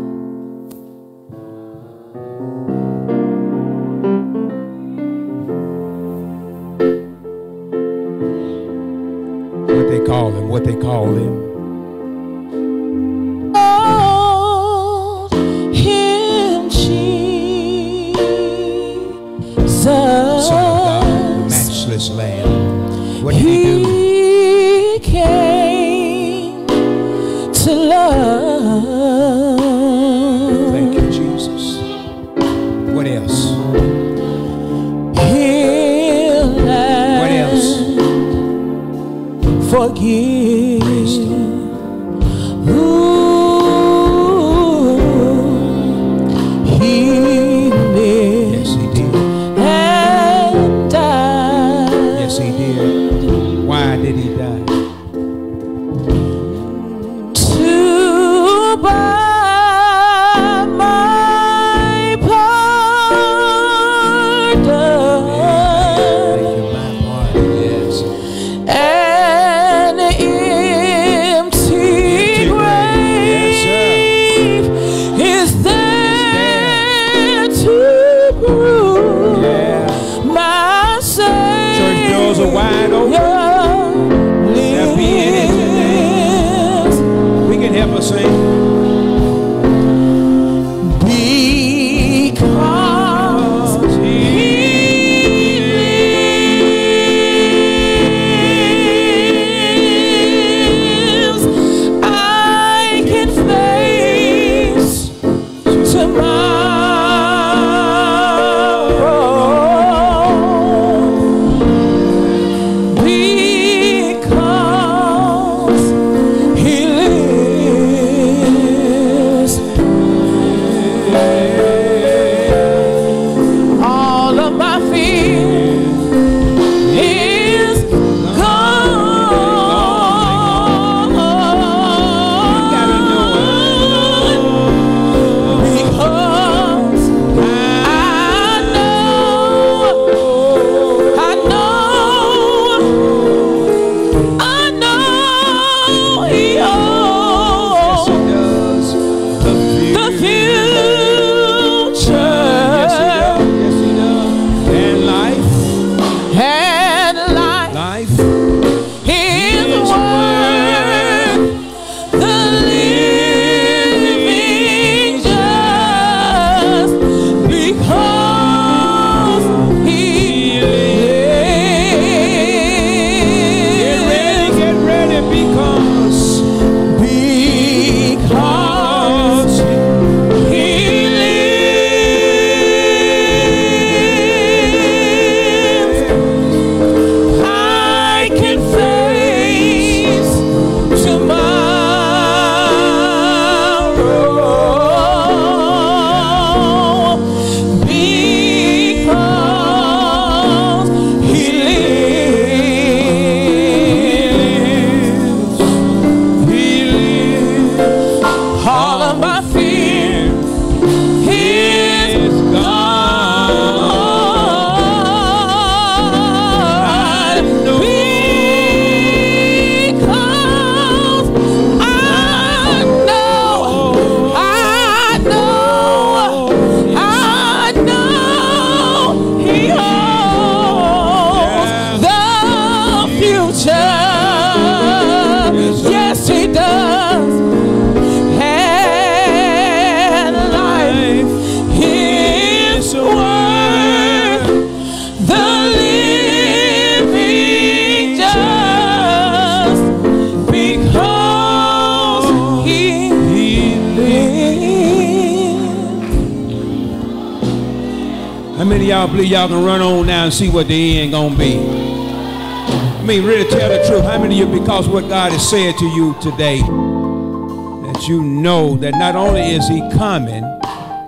S5: See what the end gonna be. I mean, really tell the truth. How many of you, because what God has said to you today, that you know that not only is He coming,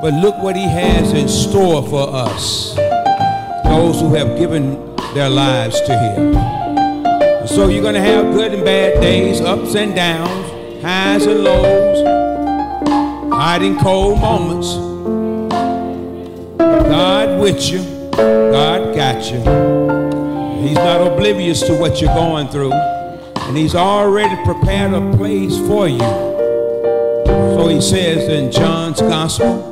S5: but look what He has in store for us, those who have given their lives to Him. so you're gonna have good and bad days, ups and downs, highs and lows, hot and cold moments. God with you. God got you. He's not oblivious to what you're going through. And he's already prepared a place for you. So he says in John's gospel,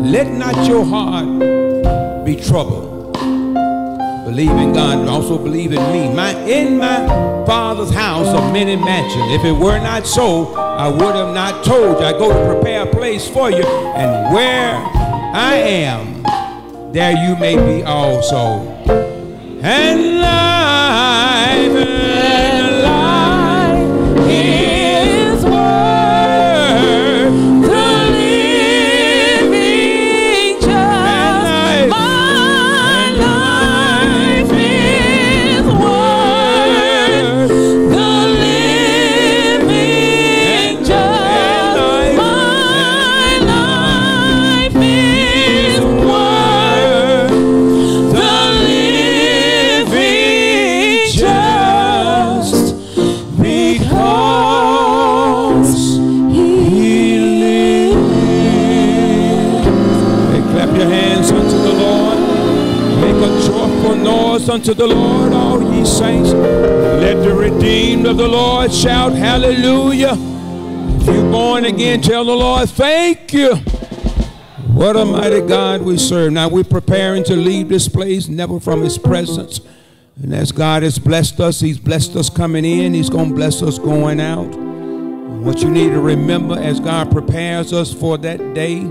S5: let not your heart be troubled. Believe in God and also believe in me. My, in my father's house are many mansions. If it were not so, I would have not told you. I go to prepare a place for you. And where I am, there you may be also. And unto the Lord, all ye saints. Let the redeemed of the Lord shout hallelujah. If you're born again, tell the Lord, thank you. What a mighty God we serve. Now we're preparing to leave this place, never from his presence. And as God has blessed us, he's blessed us coming in, he's going to bless us going out. What you need to remember as God prepares us for that day,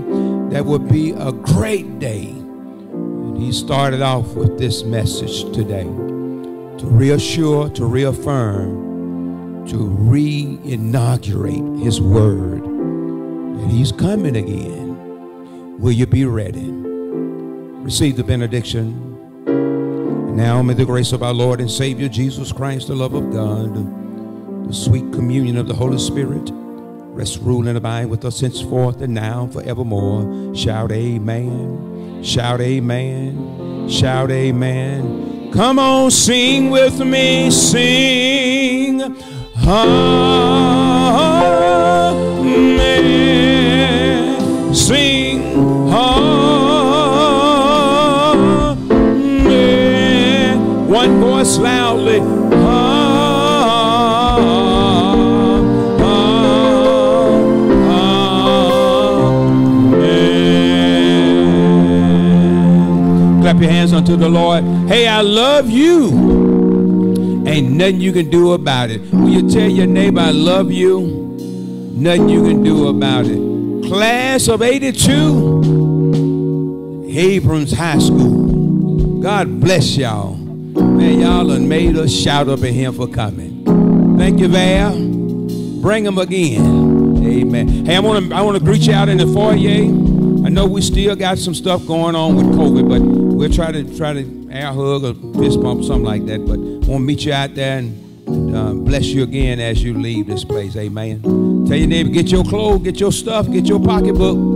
S5: that will be a great day. He started off with this message today to reassure, to reaffirm, to re inaugurate his word that he's coming again. Will you be ready? Receive the benediction. Now may the grace of our Lord and Savior Jesus Christ, the love of God, the sweet communion of the Holy Spirit, rest, rule, and abide with us henceforth and now forevermore. Shout amen. Shout amen. Shout amen. Come on, sing with me. Sing. Amen. Sing. Amen. One voice loudly. Clap your hands unto the Lord. Hey, I love you. Ain't nothing you can do about it. Will you tell your neighbor, I love you? Nothing you can do about it. Class of 82, Abrams High School. God bless y'all. Man, y'all done made us shout up at him for coming. Thank you, Val. Bring him again. Amen. Hey, I want to I want to greet you out in the foyer. I know we still got some stuff going on with COVID, but we'll try to try to air hug or fist bump, something like that. But I want to meet you out there and uh, bless you again as you leave this place. Amen. Tell your neighbor, get your clothes, get your stuff, get your pocketbook.